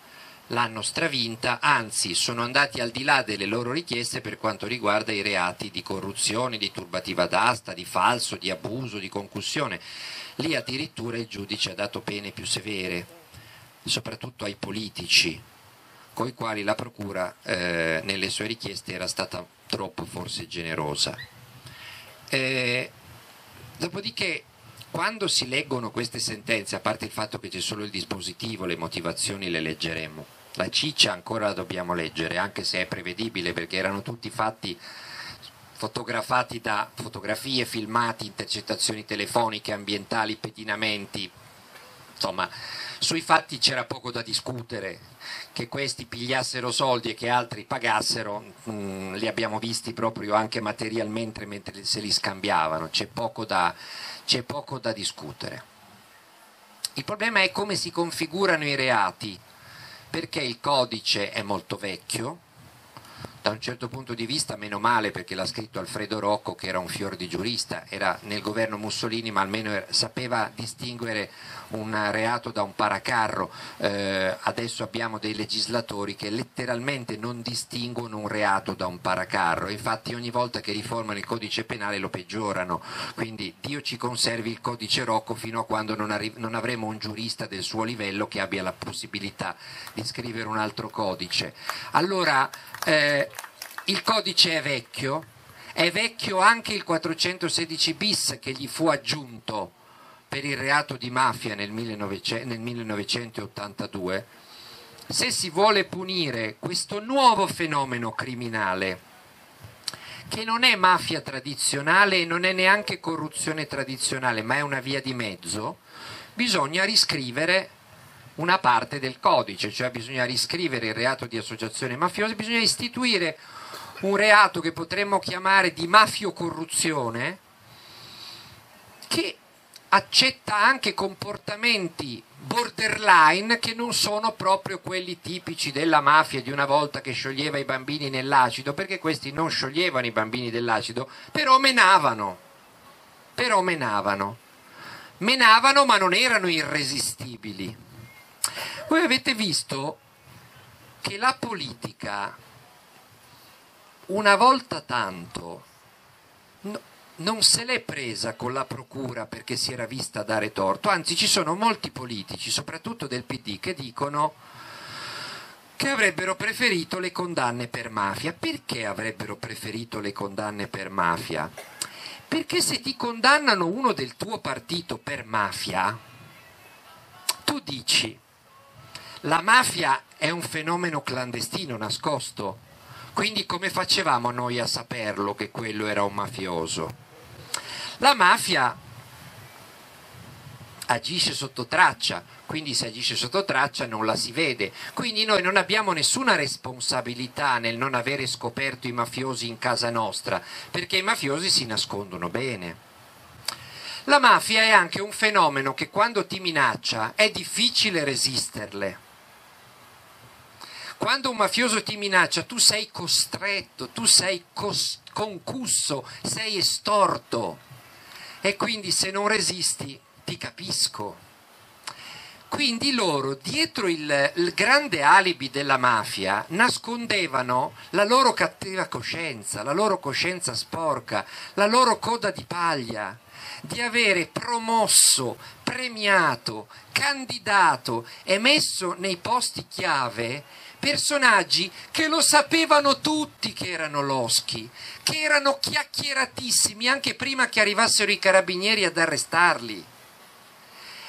l'hanno stravinta, anzi sono andati al di là delle loro richieste per quanto riguarda i reati di corruzione, di turbativa d'asta, di falso, di abuso, di concussione. Lì addirittura il giudice ha dato pene più severe, soprattutto ai politici, con i quali la Procura eh, nelle sue richieste era stata troppo forse generosa. Eh, dopodiché quando si leggono queste sentenze, a parte il fatto che c'è solo il dispositivo, le motivazioni le leggeremo, la ciccia ancora la dobbiamo leggere, anche se è prevedibile perché erano tutti fatti fotografati da fotografie, filmati, intercettazioni telefoniche, ambientali, pedinamenti, insomma sui fatti c'era poco da discutere, che questi pigliassero soldi e che altri pagassero, mh, li abbiamo visti proprio anche materialmente mentre se li scambiavano, c'è poco da, c'è poco da discutere. Il problema è come si configurano i reati, perché il codice è molto vecchio, da un certo punto di vista meno male perché l'ha scritto Alfredo Rocco che era un fior di giurista, era nel governo Mussolini ma almeno sapeva distinguere un reato da un paracarro, eh, adesso abbiamo dei legislatori che letteralmente non distinguono un reato da un paracarro, infatti ogni volta che riformano il codice penale lo peggiorano, quindi Dio ci conservi il codice Rocco fino a quando non, non avremo un giurista del suo livello che abbia la possibilità di scrivere un altro codice. Allora, eh, il codice è vecchio, è vecchio anche il 416 bis che gli fu aggiunto per il reato di mafia nel, 1900, nel 1982. Se si vuole punire questo nuovo fenomeno criminale, che non è mafia tradizionale e non è neanche corruzione tradizionale, ma è una via di mezzo, bisogna riscrivere una parte del codice, cioè bisogna riscrivere il reato di associazione mafiosa, bisogna istituire un reato che potremmo chiamare di mafio-corruzione che accetta anche comportamenti borderline che non sono proprio quelli tipici della mafia di una volta che scioglieva i bambini nell'acido, perché questi non scioglievano i bambini dell'acido, però menavano, però menavano, menavano ma non erano irresistibili. Voi avete visto che la politica una volta tanto no, non se l'è presa con la procura perché si era vista dare torto, anzi ci sono molti politici, soprattutto del PD, che dicono che avrebbero preferito le condanne per mafia. Perché avrebbero preferito le condanne per mafia? Perché se ti condannano uno del tuo partito per mafia, tu dici la mafia è un fenomeno clandestino, nascosto, quindi come facevamo noi a saperlo che quello era un mafioso? La mafia agisce sotto traccia, quindi se agisce sotto traccia non la si vede. Quindi noi non abbiamo nessuna responsabilità nel non avere scoperto i mafiosi in casa nostra, perché i mafiosi si nascondono bene. La mafia è anche un fenomeno che quando ti minaccia è difficile resisterle quando un mafioso ti minaccia, tu sei costretto, tu sei cos- concusso, sei estorto. E quindi se non resisti, ti capisco. Quindi loro, dietro il, il, grande alibi della mafia, nascondevano la loro cattiva coscienza, la loro coscienza sporca, la loro coda di paglia, di avere promosso, premiato, candidato e messo nei posti chiave personaggi che lo sapevano tutti che erano loschi, che erano chiacchieratissimi anche prima che arrivassero i carabinieri ad arrestarli.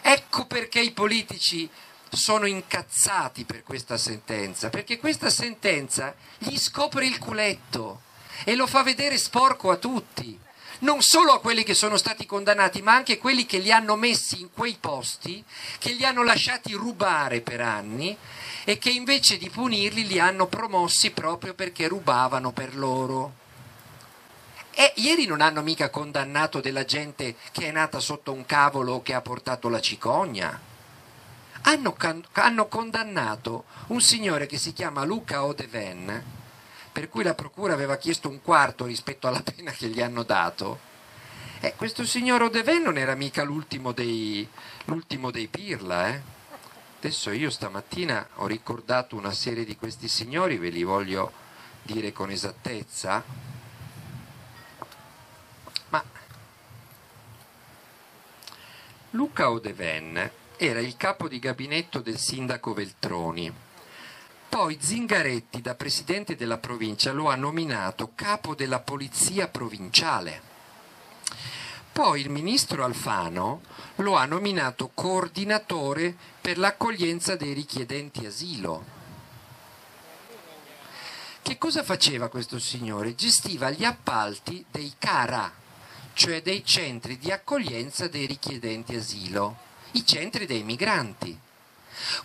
Ecco perché i politici sono incazzati per questa sentenza, perché questa sentenza gli scopre il culetto e lo fa vedere sporco a tutti, non solo a quelli che sono stati condannati, ma anche a quelli che li hanno messi in quei posti, che li hanno lasciati rubare per anni e che invece di punirli li hanno promossi proprio perché rubavano per loro. E ieri non hanno mica condannato della gente che è nata sotto un cavolo o che ha portato la cicogna. Hanno, hanno condannato un signore che si chiama Luca Odeven, per cui la procura aveva chiesto un quarto rispetto alla pena che gli hanno dato. E questo signor Odeven non era mica l'ultimo dei, l'ultimo dei Pirla, eh? Adesso io stamattina ho ricordato una serie di questi signori, ve li voglio dire con esattezza, ma Luca Odeven era il capo di gabinetto del sindaco Veltroni. Poi Zingaretti, da presidente della provincia, lo ha nominato capo della polizia provinciale. Poi il ministro Alfano lo ha nominato coordinatore per l'accoglienza dei richiedenti asilo. Che cosa faceva questo signore? Gestiva gli appalti dei CARA, cioè dei centri di accoglienza dei richiedenti asilo, i centri dei migranti.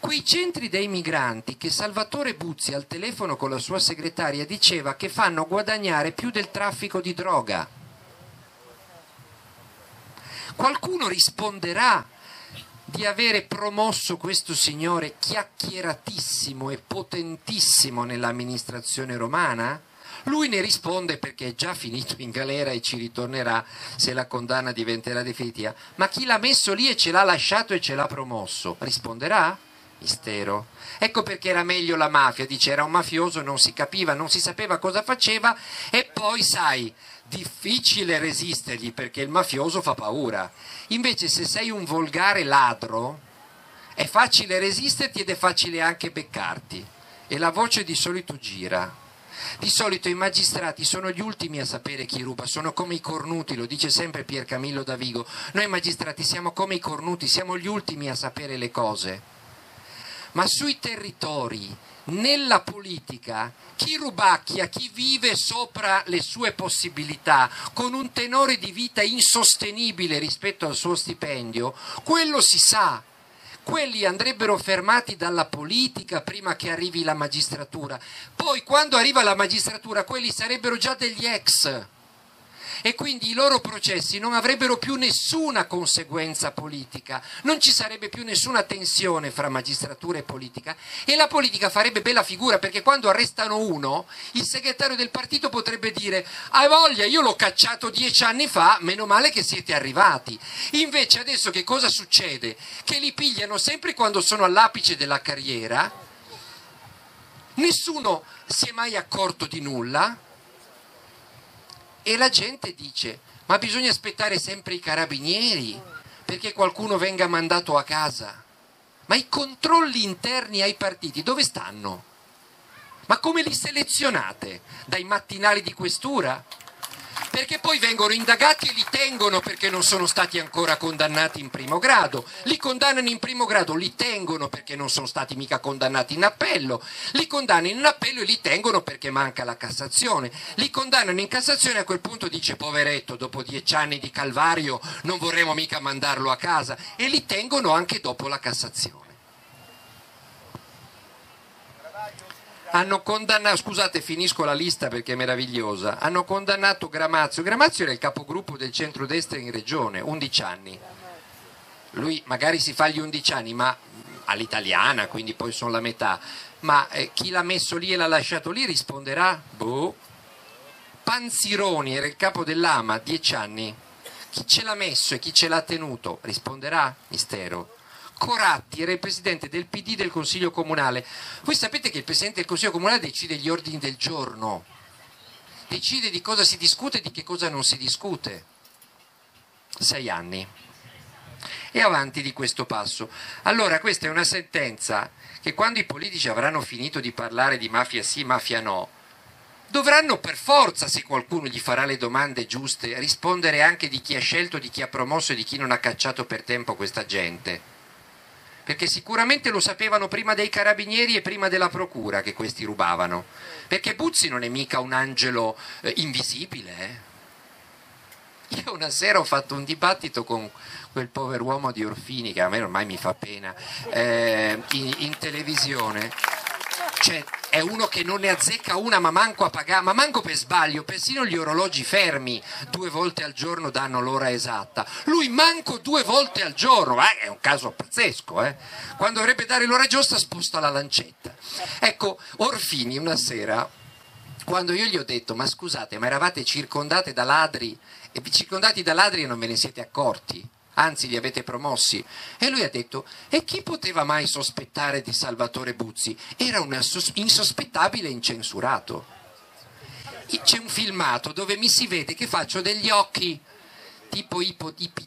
Quei centri dei migranti che Salvatore Buzzi al telefono con la sua segretaria diceva che fanno guadagnare più del traffico di droga. Qualcuno risponderà di avere promosso questo signore chiacchieratissimo e potentissimo nell'amministrazione romana? Lui ne risponde perché è già finito in galera e ci ritornerà se la condanna diventerà definitiva. Ma chi l'ha messo lì e ce l'ha lasciato e ce l'ha promosso? Risponderà? Mistero. Ecco perché era meglio la mafia, dice era un mafioso, non si capiva, non si sapeva cosa faceva e poi sai, difficile resistergli perché il mafioso fa paura. Invece se sei un volgare ladro è facile resisterti ed è facile anche beccarti e la voce di solito gira. Di solito i magistrati sono gli ultimi a sapere chi ruba, sono come i cornuti, lo dice sempre Pier Camillo Davigo. Noi magistrati siamo come i cornuti, siamo gli ultimi a sapere le cose. Ma sui territori, nella politica, chi rubacchia, chi vive sopra le sue possibilità, con un tenore di vita insostenibile rispetto al suo stipendio, quello si sa. Quelli andrebbero fermati dalla politica prima che arrivi la magistratura. Poi quando arriva la magistratura quelli sarebbero già degli ex e quindi i loro processi non avrebbero più nessuna conseguenza politica, non ci sarebbe più nessuna tensione fra magistratura e politica e la politica farebbe bella figura perché quando arrestano uno il segretario del partito potrebbe dire hai voglia io l'ho cacciato dieci anni fa, meno male che siete arrivati. Invece adesso che cosa succede? Che li pigliano sempre quando sono all'apice della carriera, nessuno si è mai accorto di nulla e la gente dice ma bisogna aspettare sempre i carabinieri perché qualcuno venga mandato a casa. Ma i controlli interni ai partiti dove stanno? Ma come li selezionate? Dai mattinali di questura? Perché poi vengono indagati e li tengono perché non sono stati ancora condannati in primo grado, li condannano in primo grado, li tengono perché non sono stati mica condannati in appello, li condannano in appello e li tengono perché manca la Cassazione, li condannano in Cassazione e a quel punto dice poveretto, dopo dieci anni di calvario non vorremmo mica mandarlo a casa. E li tengono anche dopo la Cassazione. Hanno condannato, scusate finisco la lista perché è meravigliosa, hanno condannato Gramazio, Gramazio era il capogruppo del centrodestra in regione, 11 anni, lui magari si fa gli 11 anni ma all'italiana, quindi poi sono la metà, ma eh, chi l'ha messo lì e l'ha lasciato lì risponderà, boh, Panzironi era il capo dell'AMA, 10 anni, chi ce l'ha messo e chi ce l'ha tenuto? Risponderà, mistero. Coratti era il presidente del PD del Consiglio Comunale. Voi sapete che il presidente del Consiglio Comunale decide gli ordini del giorno, decide di cosa si discute e di che cosa non si discute. Sei anni. E avanti di questo passo. Allora questa è una sentenza che quando i politici avranno finito di parlare di mafia sì, mafia no, dovranno per forza, se qualcuno gli farà le domande giuste, rispondere anche di chi ha scelto, di chi ha promosso e di chi non ha cacciato per tempo questa gente perché sicuramente lo sapevano prima dei carabinieri e prima della procura che questi rubavano, perché Buzzi non è mica un angelo eh, invisibile. Eh. Io una sera ho fatto un dibattito con quel pover'uomo di Orfini, che a me ormai mi fa pena, eh, in, in televisione cioè è uno che non ne azzecca una ma manco a pagare, ma manco per sbaglio, persino gli orologi fermi due volte al giorno danno l'ora esatta, lui manco due volte al giorno, eh, è un caso pazzesco, eh? quando dovrebbe dare l'ora giusta sposta la lancetta. Ecco, Orfini una sera, quando io gli ho detto ma scusate ma eravate circondate da ladri e circondati da ladri e non ve ne siete accorti? Anzi li avete promossi. E lui ha detto, e chi poteva mai sospettare di Salvatore Buzzi? Era un insospettabile incensurato. C'è un filmato dove mi si vede che faccio degli occhi tipo ipo, ipo,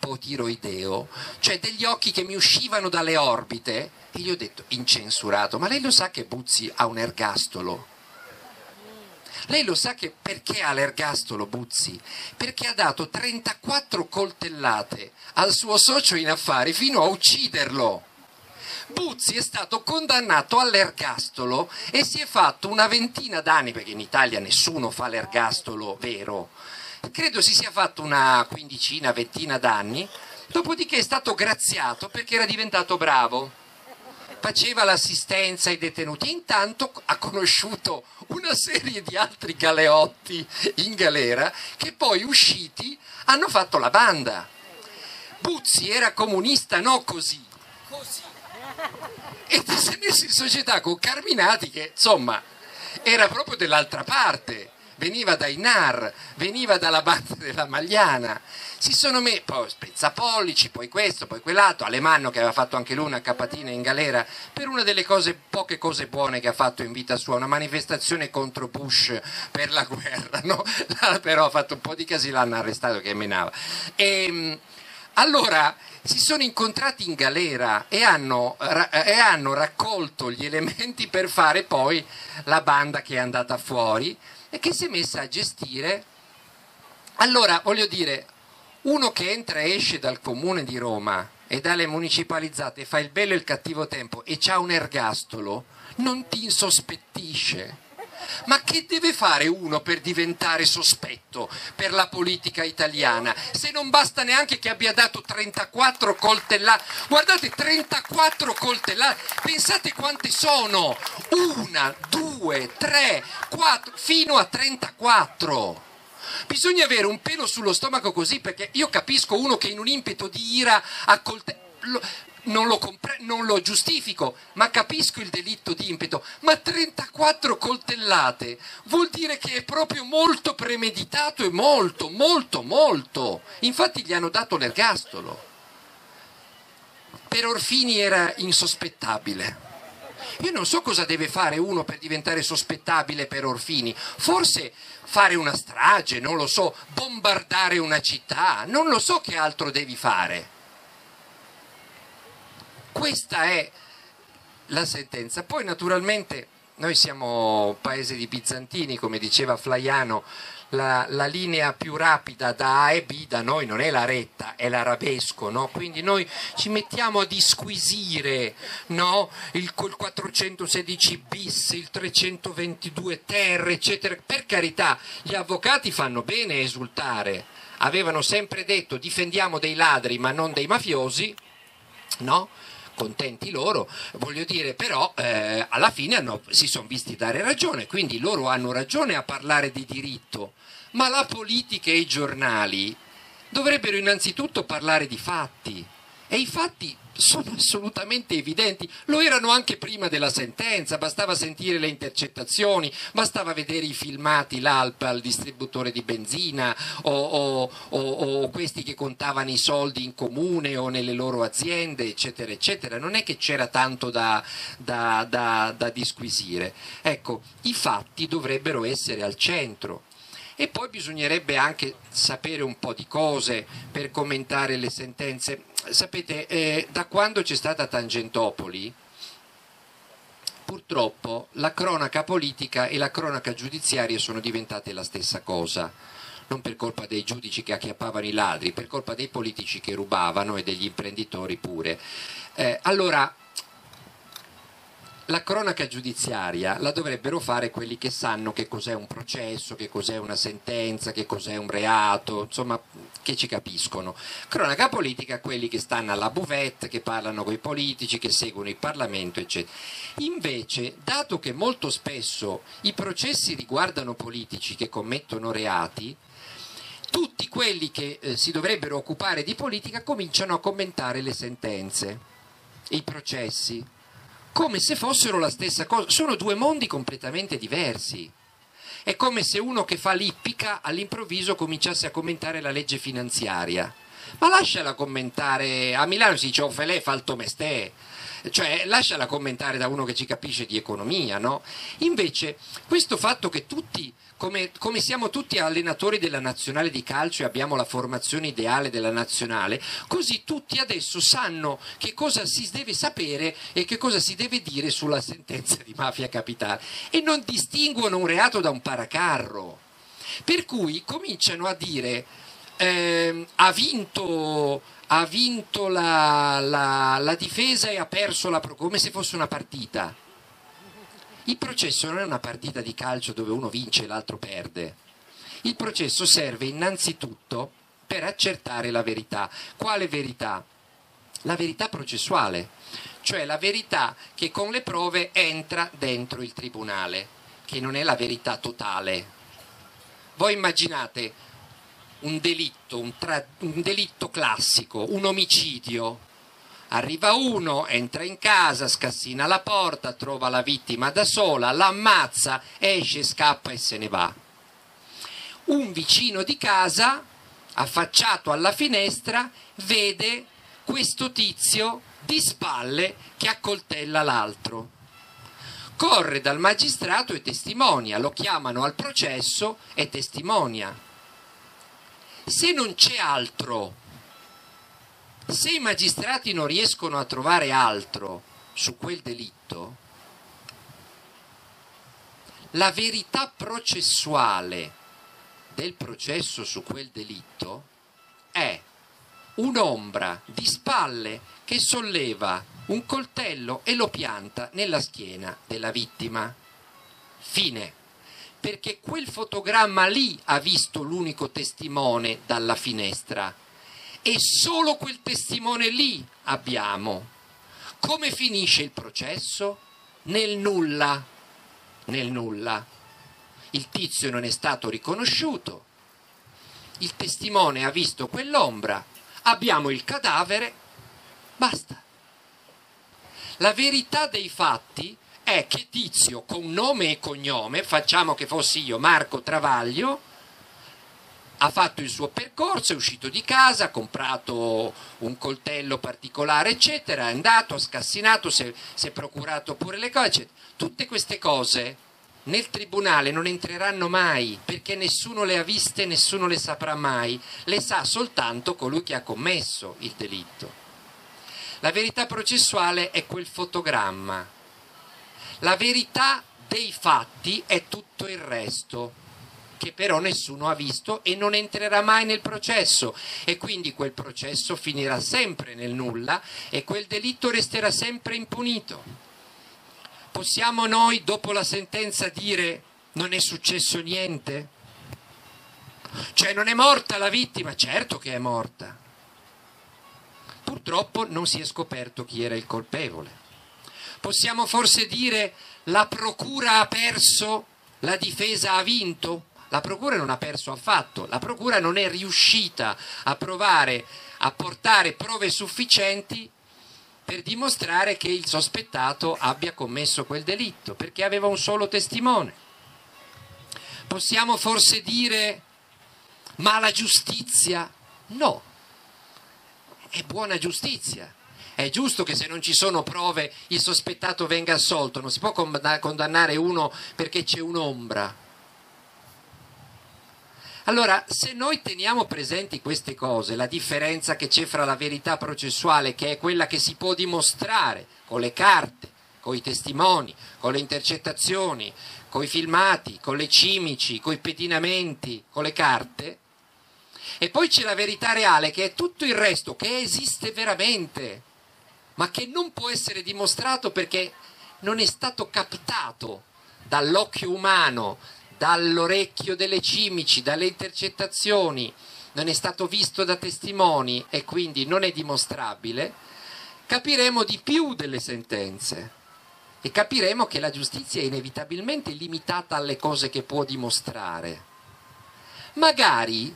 ipotiroideo, cioè degli occhi che mi uscivano dalle orbite e gli ho detto incensurato, ma lei lo sa che Buzzi ha un ergastolo? Lei lo sa che perché ha l'ergastolo Buzzi? Perché ha dato 34 coltellate al suo socio in affari fino a ucciderlo. Buzzi è stato condannato all'ergastolo e si è fatto una ventina d'anni, perché in Italia nessuno fa l'ergastolo vero, credo si sia fatto una quindicina, ventina d'anni, dopodiché è stato graziato perché era diventato bravo faceva l'assistenza ai detenuti. Intanto ha conosciuto una serie di altri galeotti in galera che poi usciti hanno fatto la banda. Buzzi era comunista, no così, così. E si è messo in società con Carminati che insomma era proprio dell'altra parte, veniva dai NAR, veniva dalla banda della Magliana si sono messi, poi Spezzapollici, poi questo, poi quell'altro, Alemanno che aveva fatto anche lui una capatina in galera per una delle cose, poche cose buone che ha fatto in vita sua, una manifestazione contro Bush per la guerra, no? [laughs] però ha fatto un po' di casino, l'hanno arrestato che menava. E, ehm, allora si sono incontrati in galera e hanno, e hanno raccolto gli elementi per fare poi la banda che è andata fuori e che si è messa a gestire. Allora, voglio dire, uno che entra e esce dal comune di Roma e dalle municipalizzate fa il bello e il cattivo tempo e c'ha un ergastolo, non ti insospettisce. Ma che deve fare uno per diventare sospetto per la politica italiana? Se non basta neanche che abbia dato 34 coltellate. Guardate, 34 coltellate. Pensate quante sono? Una, due, tre, quattro, fino a 34 bisogna avere un pelo sullo stomaco così perché io capisco uno che in un impeto di ira a non lo, compre- non lo, giustifico, ma capisco il delitto di impeto, ma 34 coltellate vuol dire che è proprio molto premeditato e molto, molto, molto. Infatti gli hanno dato l'ergastolo. Per Orfini era insospettabile. Io non so cosa deve fare uno per diventare sospettabile per Orfini. Forse fare una strage, non lo so, bombardare una città, non lo so che altro devi fare. Questa è la sentenza. Poi naturalmente noi siamo paese di bizantini, come diceva Flaiano, la, la, linea più rapida da A e B da noi non è la retta, è l'arabesco, no? quindi noi ci mettiamo a disquisire no? il, il 416 bis, il 322 ter, eccetera. Per carità, gli avvocati fanno bene a esultare, avevano sempre detto difendiamo dei ladri ma non dei mafiosi, no? Contenti loro, voglio dire però eh, alla fine hanno, si sono visti dare ragione, quindi loro hanno ragione a parlare di diritto, ma la politica e i giornali dovrebbero innanzitutto parlare di fatti e i fatti sono assolutamente evidenti, lo erano anche prima della sentenza, bastava sentire le intercettazioni, bastava vedere i filmati, l'Alp al distributore di benzina o, o, o, o, questi che contavano i soldi in comune o nelle loro aziende, eccetera, eccetera. Non è che c'era tanto da, da, da, da disquisire. Ecco, i fatti dovrebbero essere al centro e poi bisognerebbe anche sapere un po' di cose per commentare le sentenze sapete, eh, da quando c'è stata Tangentopoli, purtroppo la cronaca politica e la cronaca giudiziaria sono diventate la stessa cosa. Non per colpa dei giudici che acchiappavano i ladri, per colpa dei politici che rubavano e degli imprenditori pure. Eh, allora, la cronaca giudiziaria la dovrebbero fare quelli che sanno che cos'è un processo, che cos'è una sentenza, che cos'è un reato, insomma, che ci capiscono. Cronaca politica quelli che stanno alla buvette, che parlano con i politici, che seguono il Parlamento, eccetera. Invece, dato che molto spesso i processi riguardano politici che commettono reati, tutti quelli che eh, si dovrebbero occupare di politica cominciano a commentare le sentenze, i processi come se fossero la stessa cosa, sono due mondi completamente diversi. È come se uno che fa l'ippica all'improvviso cominciasse a commentare la legge finanziaria. Ma lasciala commentare, a Milano si dice Ofelè oh, fa il tomestè, cioè lasciala commentare da uno che ci capisce di economia, no? Invece questo fatto che tutti come, come, siamo tutti allenatori della nazionale di calcio e abbiamo la formazione ideale della nazionale, così tutti adesso sanno che cosa si deve sapere e che cosa si deve dire sulla sentenza di mafia capitale e non distinguono un reato da un paracarro. Per cui cominciano a dire ehm, ha vinto, ha vinto la, la- la difesa e ha perso la come se fosse una partita. Il processo non è una partita di calcio dove uno vince e l'altro perde. Il processo serve innanzitutto per accertare la verità. Quale verità? La verità processuale, cioè la verità che con le prove entra dentro il tribunale, che non è la verità totale. Voi immaginate un delitto, un, un delitto classico, un omicidio. Arriva uno, entra in casa, scassina la porta, trova la vittima da sola, l'ammazza, esce, scappa e se ne va. Un vicino di casa, affacciato alla finestra, vede questo tizio di spalle che accoltella l'altro. Corre dal magistrato e testimonia, lo chiamano al processo e testimonia. Se non c'è altro, se i magistrati non riescono a trovare altro su quel delitto, la verità processuale del processo su quel delitto è un'ombra di spalle che solleva un coltello e lo pianta nella schiena della vittima. Fine. Perché quel fotogramma lì ha visto l'unico testimone dalla finestra e solo quel testimone lì abbiamo. Come finisce il processo? Nel nulla. Nel nulla. Il tizio non è stato riconosciuto, il testimone ha visto quell'ombra, abbiamo il cadavere, basta. La verità dei fatti è che Tizio con nome e cognome, facciamo che fossi io Marco Travaglio, ha fatto il suo percorso, è uscito di casa, ha comprato un coltello particolare, eccetera, è andato, ha scassinato, si è, si è procurato pure le cose, eccetera. Tutte queste cose nel tribunale non entreranno mai perché nessuno le ha viste, nessuno le saprà mai, le sa soltanto colui che ha commesso il delitto. La verità processuale è quel fotogramma, la verità dei fatti è tutto il resto che però nessuno ha visto e non entrerà mai nel processo e quindi quel processo finirà sempre nel nulla e quel delitto resterà sempre impunito. Possiamo noi dopo la sentenza dire non è successo niente? Cioè non è morta la vittima? Certo che è morta. Purtroppo non si è scoperto chi era il colpevole. Possiamo forse dire la procura ha perso, la difesa ha vinto? La procura non ha perso affatto, la procura non è riuscita a provare a portare prove sufficienti per dimostrare che il sospettato abbia commesso quel delitto, perché aveva un solo testimone. Possiamo forse dire ma la giustizia? No, è buona giustizia. È giusto che se non ci sono prove il sospettato venga assolto, non si può condannare uno perché c'è un'ombra. Allora, se noi teniamo presenti queste cose, la differenza che c'è fra la verità processuale, che è quella che si può dimostrare con le carte, con i testimoni, con le intercettazioni, con i filmati, con le cimici, con i pedinamenti, con le carte, e poi c'è la verità reale, che è tutto il resto, che esiste veramente, ma che non può essere dimostrato perché non è stato captato dall'occhio umano, dall'orecchio delle cimici, dalle intercettazioni, non è stato visto da testimoni e quindi non è dimostrabile, capiremo di più delle sentenze e capiremo che la giustizia è inevitabilmente limitata alle cose che può dimostrare. Magari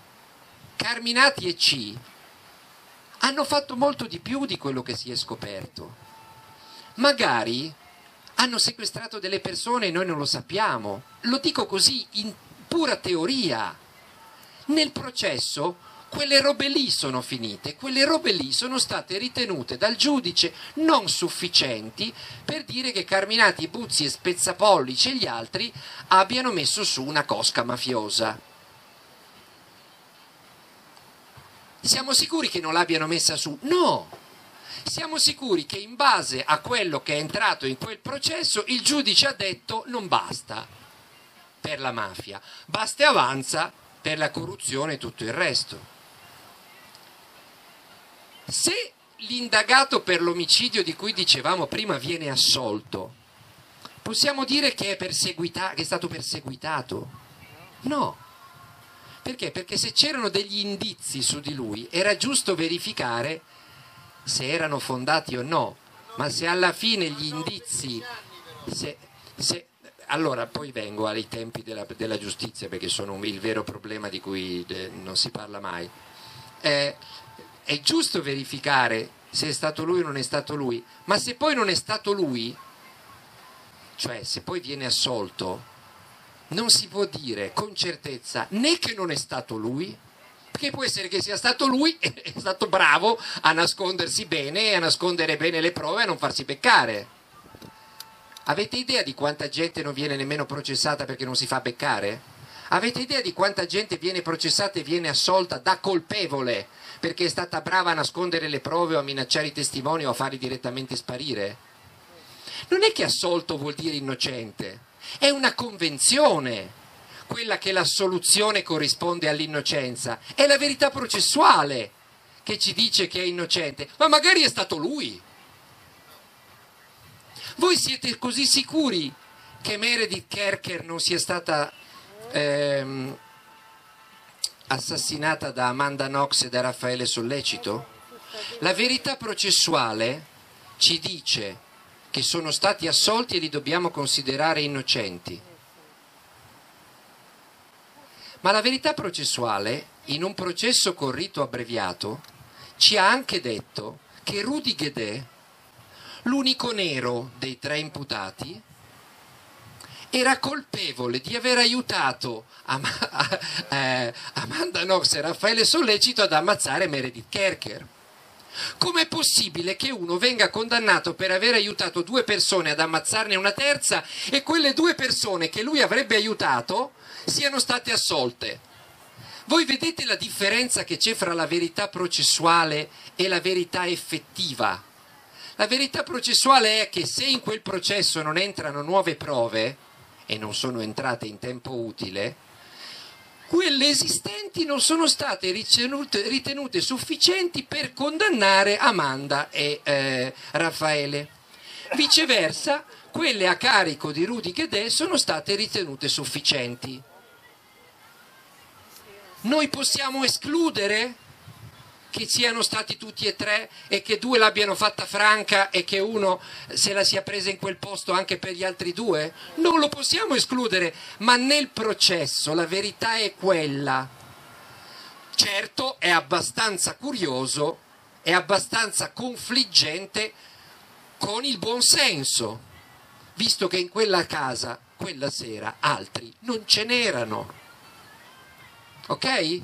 Carminati e C hanno fatto molto di più di quello che si è scoperto. Magari hanno sequestrato delle persone e noi non lo sappiamo. Lo dico così in pura teoria. Nel processo quelle robe lì sono finite, quelle robe lì sono state ritenute dal giudice non sufficienti per dire che Carminati, Buzzi e Spezzapollici e gli altri abbiano messo su una cosca mafiosa. Siamo sicuri che non l'abbiano messa su? No! Siamo sicuri che in base a quello che è entrato in quel processo il giudice ha detto non basta per la mafia, basta e avanza per la corruzione e tutto il resto. Se l'indagato per l'omicidio di cui dicevamo prima viene assolto, possiamo dire che è, che è stato perseguitato? No. Perché? Perché se c'erano degli indizi su di lui era giusto verificare se erano fondati o no, ma se alla fine gli indizi... Se, se, allora poi vengo ai tempi della, della giustizia perché sono il vero problema di cui eh, non si parla mai. Eh, è giusto verificare se è stato lui o non è stato lui, ma se poi non è stato lui, cioè se poi viene assolto, non si può dire con certezza né che non è stato lui, perché può essere che sia stato lui [laughs] è stato bravo a nascondersi bene e a nascondere bene le prove e a non farsi beccare. Avete idea di quanta gente non viene nemmeno processata perché non si fa beccare? Avete idea di quanta gente viene processata e viene assolta da colpevole perché è stata brava a nascondere le prove o a minacciare i testimoni o a farli direttamente sparire? Non è che assolto vuol dire innocente, è una convenzione quella che l'assoluzione corrisponde all'innocenza, è la verità processuale che ci dice che è innocente, ma magari è stato lui. Voi siete così sicuri che Meredith Kerker non sia stata ehm, assassinata da Amanda Knox e da Raffaele Sollecito? La verità processuale ci dice che sono stati assolti e li dobbiamo considerare innocenti. Ma la verità processuale, in un processo con rito abbreviato, ci ha anche detto che Rudy Guedet, l'unico nero dei tre imputati, era colpevole di aver aiutato Am- [laughs] eh, Amanda Knox e Raffaele Sollecito ad ammazzare Meredith Kerker. Com'è possibile che uno venga condannato per aver aiutato due persone ad ammazzarne una terza e quelle due persone che lui avrebbe aiutato siano state assolte? Voi vedete la differenza che c'è fra la verità processuale e la verità effettiva? La verità processuale è che se in quel processo non entrano nuove prove, e non sono entrate in tempo utile, quelle esistenti non sono state ritenute, ritenute sufficienti per condannare Amanda e eh, Raffaele. Viceversa, quelle a carico di Rudy Guedet sono state ritenute sufficienti. Noi possiamo escludere che siano stati tutti e tre e che due l'abbiano fatta franca e che uno se la sia presa in quel posto anche per gli altri due? Non lo possiamo escludere, ma nel processo la verità è quella. Certo è abbastanza curioso, è abbastanza confliggente con il buon senso, visto che in quella casa, quella sera, altri non ce n'erano. Ok?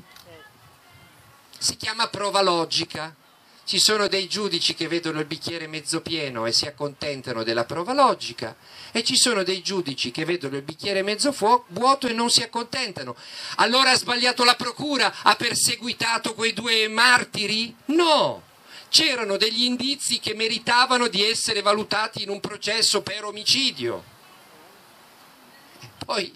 si chiama prova logica. Ci sono dei giudici che vedono il bicchiere mezzo pieno e si accontentano della prova logica e ci sono dei giudici che vedono il bicchiere mezzo vuoto e non si accontentano. Allora ha sbagliato la procura? Ha perseguitato quei due martiri? No! C'erano degli indizi che meritavano di essere valutati in un processo per omicidio. Poi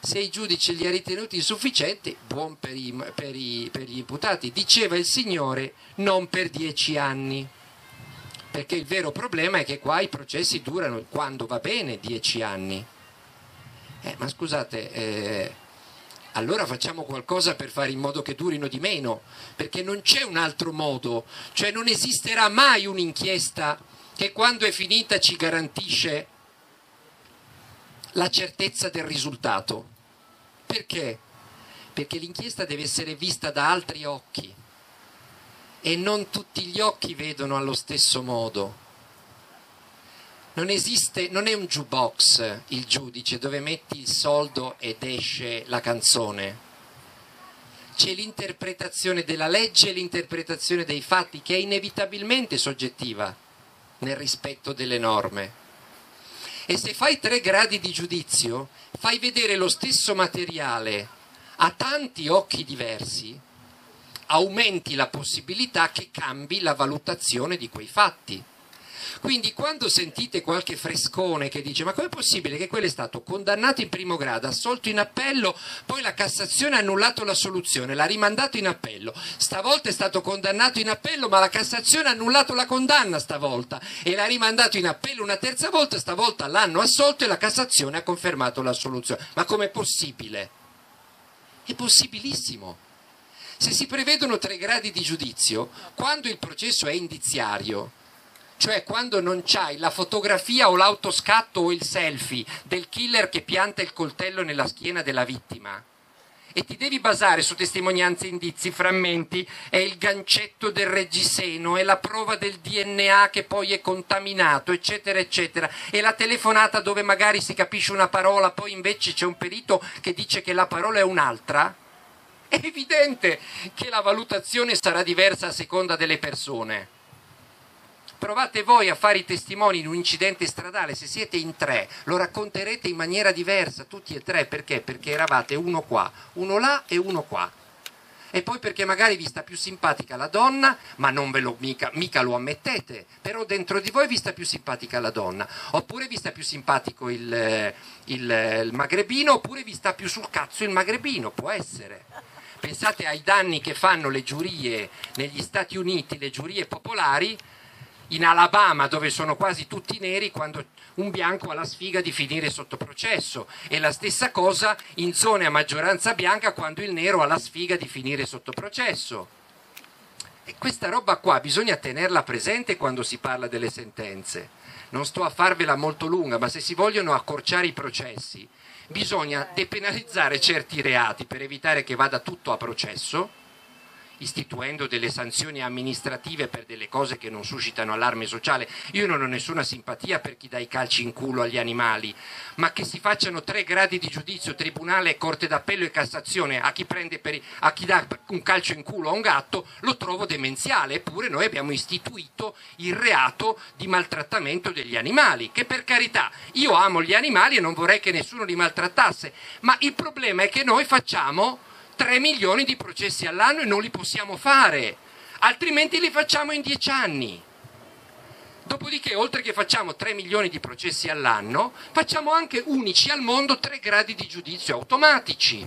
se i giudici li ha ritenuti insufficienti, buon per, i, per, i, per gli imputati. Diceva il Signore non per dieci anni, perché il vero problema è che qua i processi durano, quando va bene, dieci anni. Eh, ma scusate, eh, allora facciamo qualcosa per fare in modo che durino di meno, perché non c'è un altro modo, cioè non esisterà mai un'inchiesta che quando è finita ci garantisce la certezza del risultato. Perché? Perché l'inchiesta deve essere vista da altri occhi e non tutti gli occhi vedono allo stesso modo. Non esiste, non è un jukebox il giudice dove metti il soldo ed esce la canzone. C'è l'interpretazione della legge e l'interpretazione dei fatti che è inevitabilmente soggettiva nel rispetto delle norme. E se fai tre gradi di giudizio, fai vedere lo stesso materiale a tanti occhi diversi, aumenti la possibilità che cambi la valutazione di quei fatti. Quindi quando sentite qualche frescone che dice ma com'è possibile che quello è stato condannato in primo grado, assolto in appello, poi la Cassazione ha annullato la soluzione, l'ha rimandato in appello, stavolta è stato condannato in appello ma la Cassazione ha annullato la condanna stavolta e l'ha rimandato in appello una terza volta, stavolta l'hanno assolto e la Cassazione ha confermato la soluzione. Ma com'è possibile? È possibilissimo. Se si prevedono tre gradi di giudizio, quando il processo è indiziario, cioè quando non c'hai la fotografia o l'autoscatto o il selfie del killer che pianta il coltello nella schiena della vittima, e ti devi basare su testimonianze, indizi, frammenti, è il gancetto del reggiseno, è la prova del DNA che poi è contaminato, eccetera, eccetera, e la telefonata dove magari si capisce una parola, poi invece c'è un perito che dice che la parola è un'altra, è evidente che la valutazione sarà diversa a seconda delle persone. Provate voi a fare i testimoni in un incidente stradale, se siete in tre lo racconterete in maniera diversa, tutti e tre, perché? Perché eravate uno qua, uno là e uno qua. E poi perché magari vi sta più simpatica la donna, ma non ve lo mica, mica lo ammettete, però dentro di voi vi sta più simpatica la donna, oppure vi sta più simpatico il, il, il magrebino, oppure vi sta più sul cazzo il magrebino, può essere. Pensate ai danni che fanno le giurie negli Stati Uniti, le giurie popolari, in Alabama dove sono quasi tutti neri quando un bianco ha la sfiga di finire sotto processo e la stessa cosa in zone a maggioranza bianca quando il nero ha la sfiga di finire sotto processo. E questa roba qua bisogna tenerla presente quando si parla delle sentenze. Non sto a farvela molto lunga, ma se si vogliono accorciare i processi, bisogna depenalizzare certi reati per evitare che vada tutto a processo istituendo delle sanzioni amministrative per delle cose che non suscitano allarme sociale. Io non ho nessuna simpatia per chi dà i calci in culo agli animali, ma che si facciano tre gradi di giudizio, tribunale, corte d'appello e Cassazione a chi, per, a chi dà un calcio in culo a un gatto, lo trovo demenziale. Eppure noi abbiamo istituito il reato di maltrattamento degli animali, che per carità io amo gli animali e non vorrei che nessuno li maltrattasse, ma il problema è che noi facciamo 3 milioni di processi all'anno e non li possiamo fare, altrimenti li facciamo in 10 anni. Dopodiché, oltre che facciamo 3 milioni di processi all'anno, facciamo anche unici al mondo 3 gradi di giudizio automatici.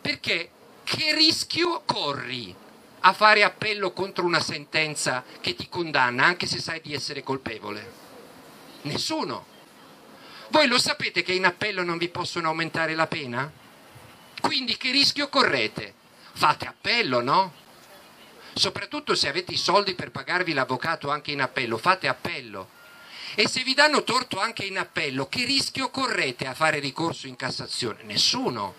Perché che rischio corri a fare appello contro una sentenza che ti condanna, anche se sai di essere colpevole? Nessuno. Voi lo sapete che in appello non vi possono aumentare la pena? Quindi che rischio correte? Fate appello, no? Soprattutto se avete i soldi per pagarvi l'avvocato anche in appello, fate appello. E se vi danno torto anche in appello, che rischio correte a fare ricorso in Cassazione? Nessuno.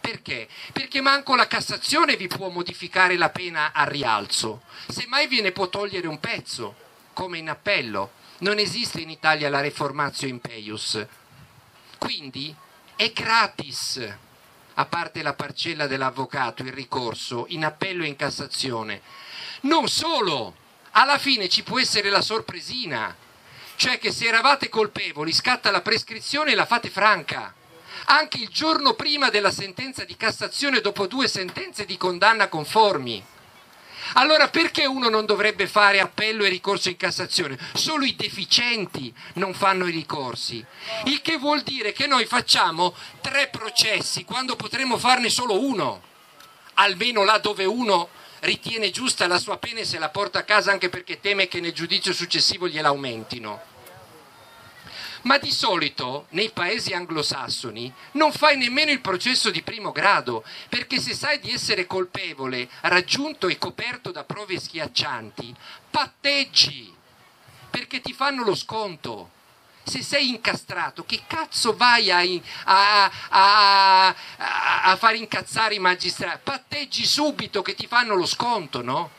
Perché? Perché manco la Cassazione vi può modificare la pena a rialzo. Semmai ve ne può togliere un pezzo, come in appello. Non esiste in Italia la reformatio in peius. Quindi è gratis a parte la parcella dell'avvocato, il ricorso in appello e in Cassazione. Non solo, alla fine ci può essere la sorpresina, cioè che se eravate colpevoli scatta la prescrizione e la fate franca. Anche il giorno prima della sentenza di Cassazione dopo due sentenze di condanna conformi. Allora perché uno non dovrebbe fare appello e ricorso in Cassazione? Solo i deficienti non fanno i ricorsi. Il che vuol dire che noi facciamo tre processi quando potremmo farne solo uno. Almeno là dove uno ritiene giusta la sua pena e se la porta a casa anche perché teme che nel giudizio successivo gliela aumentino ma di solito nei paesi anglosassoni non fai nemmeno il processo di primo grado, perché se sai di essere colpevole, raggiunto e coperto da prove schiaccianti, patteggi, perché ti fanno lo sconto. Se sei incastrato, che cazzo vai a, a, a, a far incazzare i magistrati? Patteggi subito che ti fanno lo sconto, no?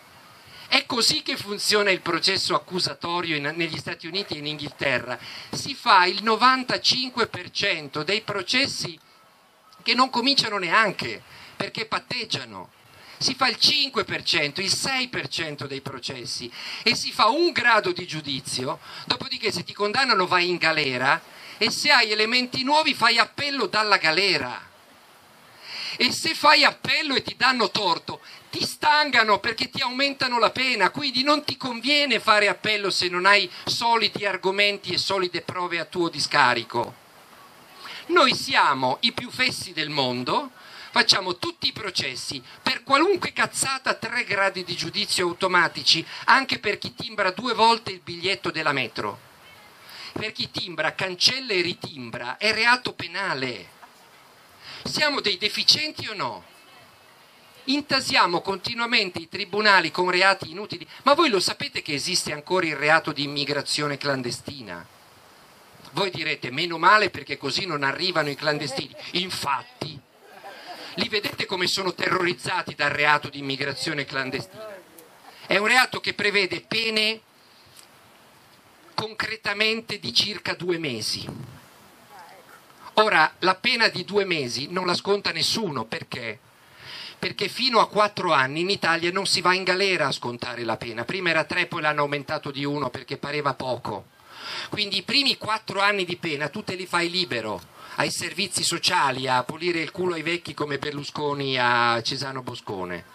È così che funziona il processo accusatorio in, negli Stati Uniti e in Inghilterra. Si fa il 95% dei processi che non cominciano neanche perché patteggiano. Si fa il 5%, il 6% dei processi e si fa un grado di giudizio, dopodiché se ti condannano vai in galera e se hai elementi nuovi fai appello dalla galera e se fai appello e ti danno torto, ti stangano perché ti aumentano la pena, quindi non ti conviene fare appello se non hai solidi argomenti e solide prove a tuo discarico. Noi siamo i più fessi del mondo, facciamo tutti i processi per qualunque cazzata tre gradi di giudizio automatici, anche per chi timbra due volte il biglietto della metro. Per chi timbra, cancella e ritimbra, è reato penale. Siamo dei deficienti o no? Intasiamo continuamente i tribunali con reati inutili, ma voi lo sapete che esiste ancora il reato di immigrazione clandestina? Voi direte meno male perché così non arrivano i clandestini. Infatti, li vedete come sono terrorizzati dal reato di immigrazione clandestina. È un reato che prevede pene concretamente di circa due mesi. Ora, la pena di due mesi non la sconta nessuno, perché? Perché fino a quattro anni in Italia non si va in galera a scontare la pena. Prima era tre, poi l'hanno aumentato di uno perché pareva poco. Quindi i primi quattro anni di pena tu te li fai libero ai servizi sociali, a pulire il culo ai vecchi come Berlusconi a Cesano Boscone.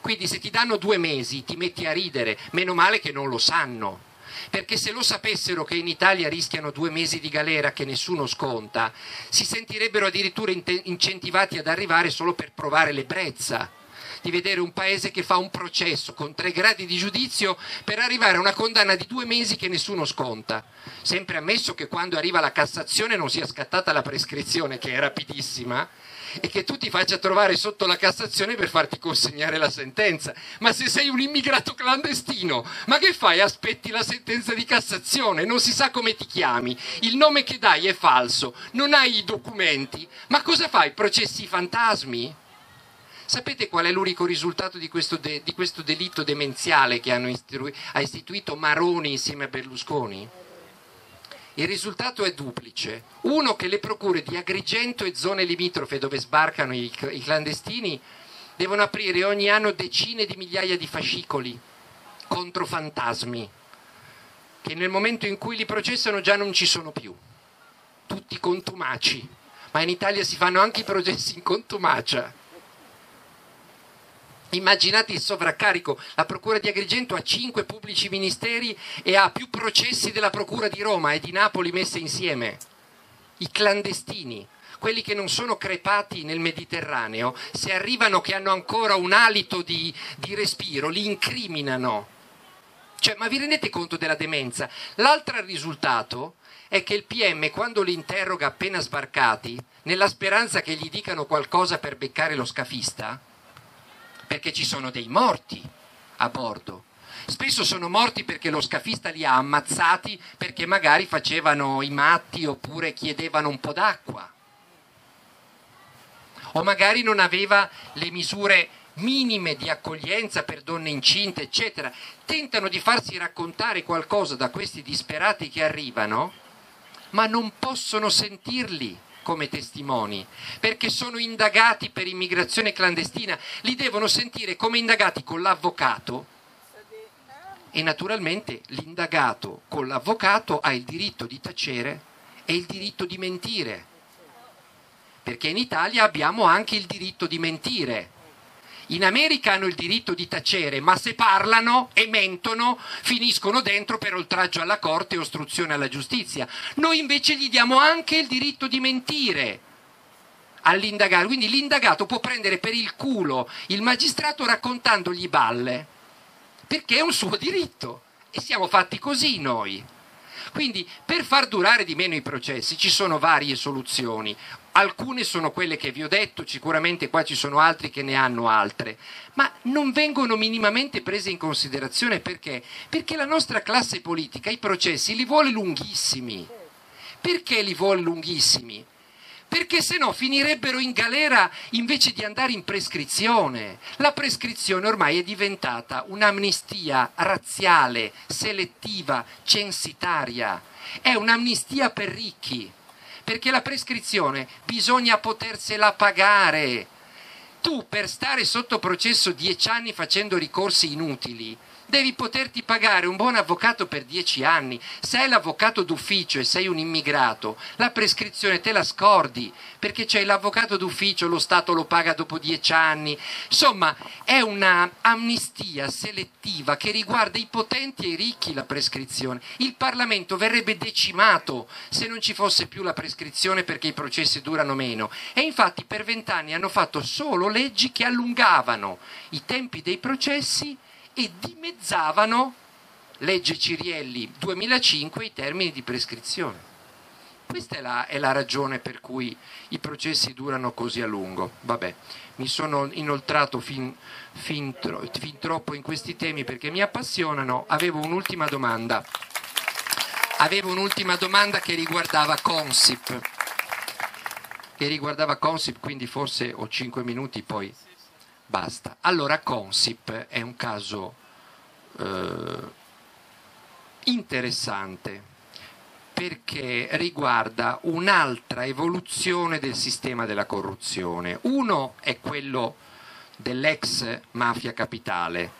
Quindi se ti danno due mesi ti metti a ridere, meno male che non lo sanno. Perché se lo sapessero che in Italia rischiano due mesi di galera che nessuno sconta, si sentirebbero addirittura incentivati ad arrivare solo per provare l'ebbrezza di vedere un paese che fa un processo con tre gradi di giudizio per arrivare a una condanna di due mesi che nessuno sconta. Sempre ammesso che quando arriva la Cassazione non sia scattata la prescrizione, che è rapidissima, e che tu ti faccia trovare sotto la Cassazione per farti consegnare la sentenza. Ma se sei un immigrato clandestino, ma che fai? Aspetti la sentenza di Cassazione, non si sa come ti chiami, il nome che dai è falso, non hai i documenti, ma cosa fai? Processi fantasmi? Sapete qual è l'unico risultato di questo, de, di questo delitto demenziale che istitu, ha istituito Maroni insieme a Berlusconi? Il risultato è duplice. Uno che le procure di Agrigento e zone limitrofe dove sbarcano i, i clandestini devono aprire ogni anno decine di migliaia di fascicoli contro fantasmi che nel momento in cui li processano già non ci sono più, tutti contumaci, ma in Italia si fanno anche i processi in contumacia. Immaginate il sovraccarico, la Procura di Agrigento ha cinque pubblici ministeri e ha più processi della Procura di Roma e di Napoli messe insieme. I clandestini, quelli che non sono crepati nel Mediterraneo, se arrivano che hanno ancora un alito di, di respiro, li incriminano. Cioè, ma vi rendete conto della demenza? L'altro risultato è che il PM, quando li interroga appena sbarcati, nella speranza che gli dicano qualcosa per beccare lo scafista, perché ci sono dei morti a bordo. Spesso sono morti perché lo scafista li ha ammazzati perché magari facevano i matti oppure chiedevano un po' d'acqua. O magari non aveva le misure minime di accoglienza per donne incinte, eccetera. Tentano di farsi raccontare qualcosa da questi disperati che arrivano, ma non possono sentirli come testimoni, perché sono indagati per immigrazione clandestina, li devono sentire come indagati con l'avvocato. E naturalmente l'indagato con l'avvocato ha il diritto di tacere e il diritto di mentire, perché in Italia abbiamo anche il diritto di mentire in America hanno il diritto di tacere, ma se parlano e mentono finiscono dentro per oltraggio alla corte e ostruzione alla giustizia. Noi invece gli diamo anche il diritto di mentire all'indagato, quindi l'indagato può prendere per il culo il magistrato raccontandogli balle, perché è un suo diritto e siamo fatti così noi. Quindi per far durare di meno i processi ci sono varie soluzioni. Alcune sono quelle che vi ho detto, sicuramente qua ci sono altri che ne hanno altre, ma non vengono minimamente prese in considerazione perché? Perché la nostra classe politica i processi li vuole lunghissimi. Perché li vuole lunghissimi? perché se no finirebbero in galera invece di andare in prescrizione. La prescrizione ormai è diventata un'amnistia razziale, selettiva, censitaria, è un'amnistia per ricchi perché la prescrizione bisogna potersela pagare. Tu per stare sotto processo dieci anni facendo ricorsi inutili devi poterti pagare un buon avvocato per dieci anni. Se hai l'avvocato d'ufficio e sei un immigrato, la prescrizione te la scordi perché c'è l'avvocato d'ufficio, lo Stato lo paga dopo dieci anni. Insomma, è una amnistia selettiva che riguarda i potenti e i ricchi la prescrizione. Il Parlamento verrebbe decimato se non ci fosse più la prescrizione perché i processi durano meno. E infatti per vent'anni hanno fatto solo leggi che allungavano i tempi dei processi e dimezzavano, legge Cirielli 2005, i termini di prescrizione. Questa è la, è la, ragione per cui i processi durano così a lungo. Vabbè, mi sono inoltrato fin, fin, tro, fin troppo in questi temi perché mi appassionano. Avevo un'ultima domanda. Avevo un'ultima domanda che riguardava Consip. Che riguardava Consip, quindi forse ho 5 minuti poi basta. Allora Consip è un caso eh, interessante perché riguarda un'altra evoluzione del sistema della corruzione. Uno è quello dell'ex mafia capitale,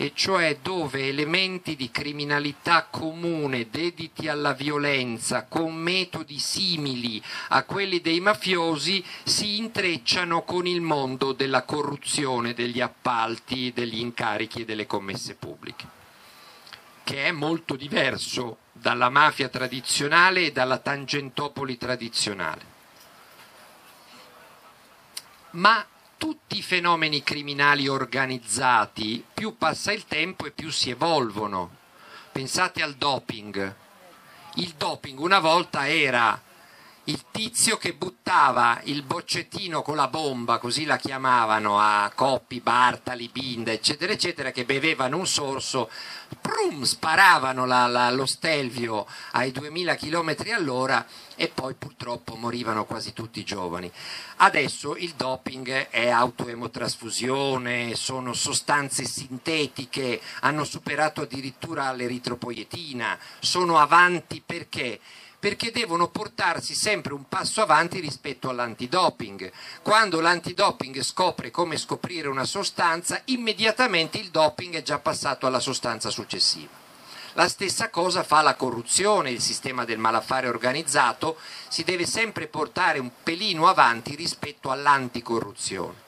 e cioè dove elementi di criminalità comune dediti alla violenza con metodi simili a quelli dei mafiosi si intrecciano con il mondo della corruzione, degli appalti, degli incarichi e delle commesse pubbliche, che è molto diverso dalla mafia tradizionale e dalla tangentopoli tradizionale. Ma tutti i fenomeni criminali organizzati, più passa il tempo e più si evolvono. Pensate al doping. Il doping una volta era il tizio che buttava il boccettino con la bomba, così la chiamavano a Coppi, Bartali, Binda, eccetera, eccetera, che bevevano un sorso, prum, sparavano la, la, lo stelvio ai 2000 km all'ora e poi purtroppo morivano quasi tutti i giovani. Adesso il doping è autoemotrasfusione, sono sostanze sintetiche, hanno superato addirittura l'eritropoietina, sono avanti perché? Perché devono portarsi sempre un passo avanti rispetto all'antidoping. Quando l'antidoping scopre come scoprire una sostanza, immediatamente il doping è già passato alla sostanza successiva. La stessa cosa fa la corruzione, il sistema del malaffare organizzato, si deve sempre portare un pelino avanti rispetto all'anticorruzione.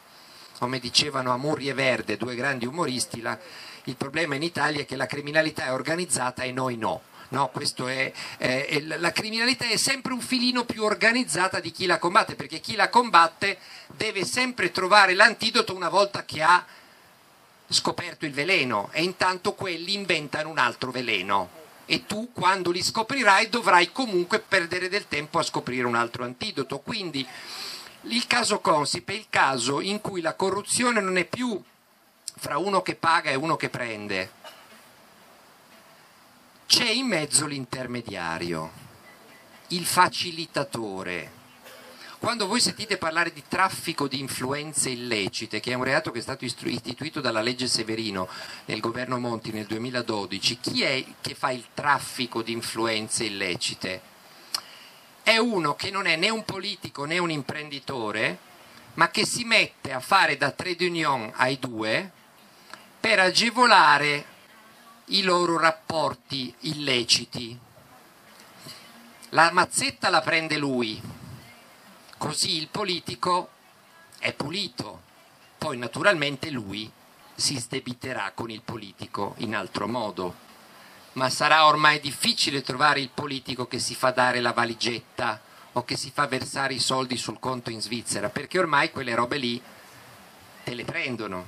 Come dicevano Amurri e Verde, due grandi umoristi, la, il problema in Italia è che la criminalità è organizzata e noi no. No, è, eh, la criminalità è sempre un filino più organizzata di chi la combatte, perché chi la combatte deve sempre trovare l'antidoto una volta che ha scoperto il veleno e intanto quelli inventano un altro veleno e tu quando li scoprirai dovrai comunque perdere del tempo a scoprire un altro antidoto. Quindi il caso Consip è il caso in cui la corruzione non è più fra uno che paga e uno che prende, c'è in mezzo l'intermediario, il facilitatore. Quando voi sentite parlare di traffico di influenze illecite, che è un reato che è stato istituito dalla legge Severino nel governo Monti nel 2012, chi è che fa il traffico di influenze illecite? È uno che non è né un politico né un imprenditore, ma che si mette a fare da trade union ai due per agevolare i loro rapporti illeciti. La mazzetta la prende lui, così il politico è pulito, poi naturalmente lui si sdebiterà con il politico in altro modo. Ma sarà ormai difficile trovare il politico che si fa dare la valigetta o che si fa versare i soldi sul conto in Svizzera, perché ormai quelle robe lì te le prendono.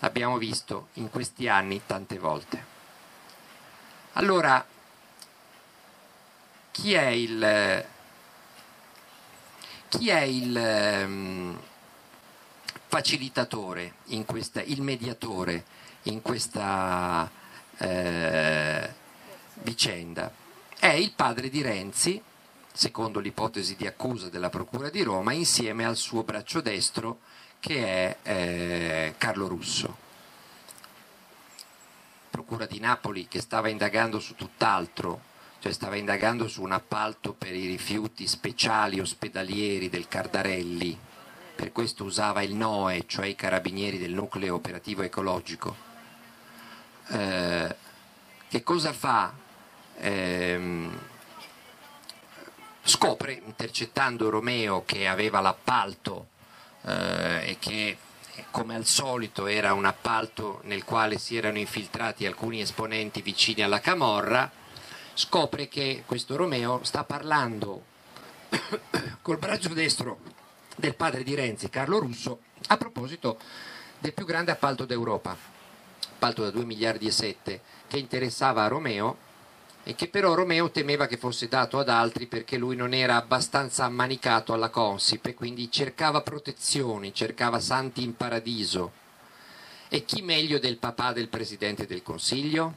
L'abbiamo visto in questi anni tante volte. Allora, chi è il, chi è il um, facilitatore, questa, il mediatore in questa eh, vicenda? È il padre di Renzi, secondo l'ipotesi di accusa della Procura di Roma, insieme al suo braccio destro che è eh, Carlo Russo. Procura di Napoli che stava indagando su tutt'altro, cioè stava indagando su un appalto per i rifiuti speciali ospedalieri del Cardarelli, per questo usava il NOE, cioè i carabinieri del nucleo operativo ecologico. eh, che cosa fa? Ehm, scopre, intercettando Romeo che aveva l'appalto eh, e che come al solito era un appalto nel quale si erano infiltrati alcuni esponenti vicini alla Camorra, scopre che questo Romeo sta parlando [coughs] col braccio destro del padre di Renzi, Carlo Russo, a proposito del più grande appalto d'Europa, appalto da 2 miliardi e 7, che interessava a Romeo e che però Romeo temeva che fosse dato ad altri perché lui non era abbastanza ammanicato alla Consip e quindi cercava protezioni, cercava santi in paradiso. E chi meglio del papà del Presidente del Consiglio,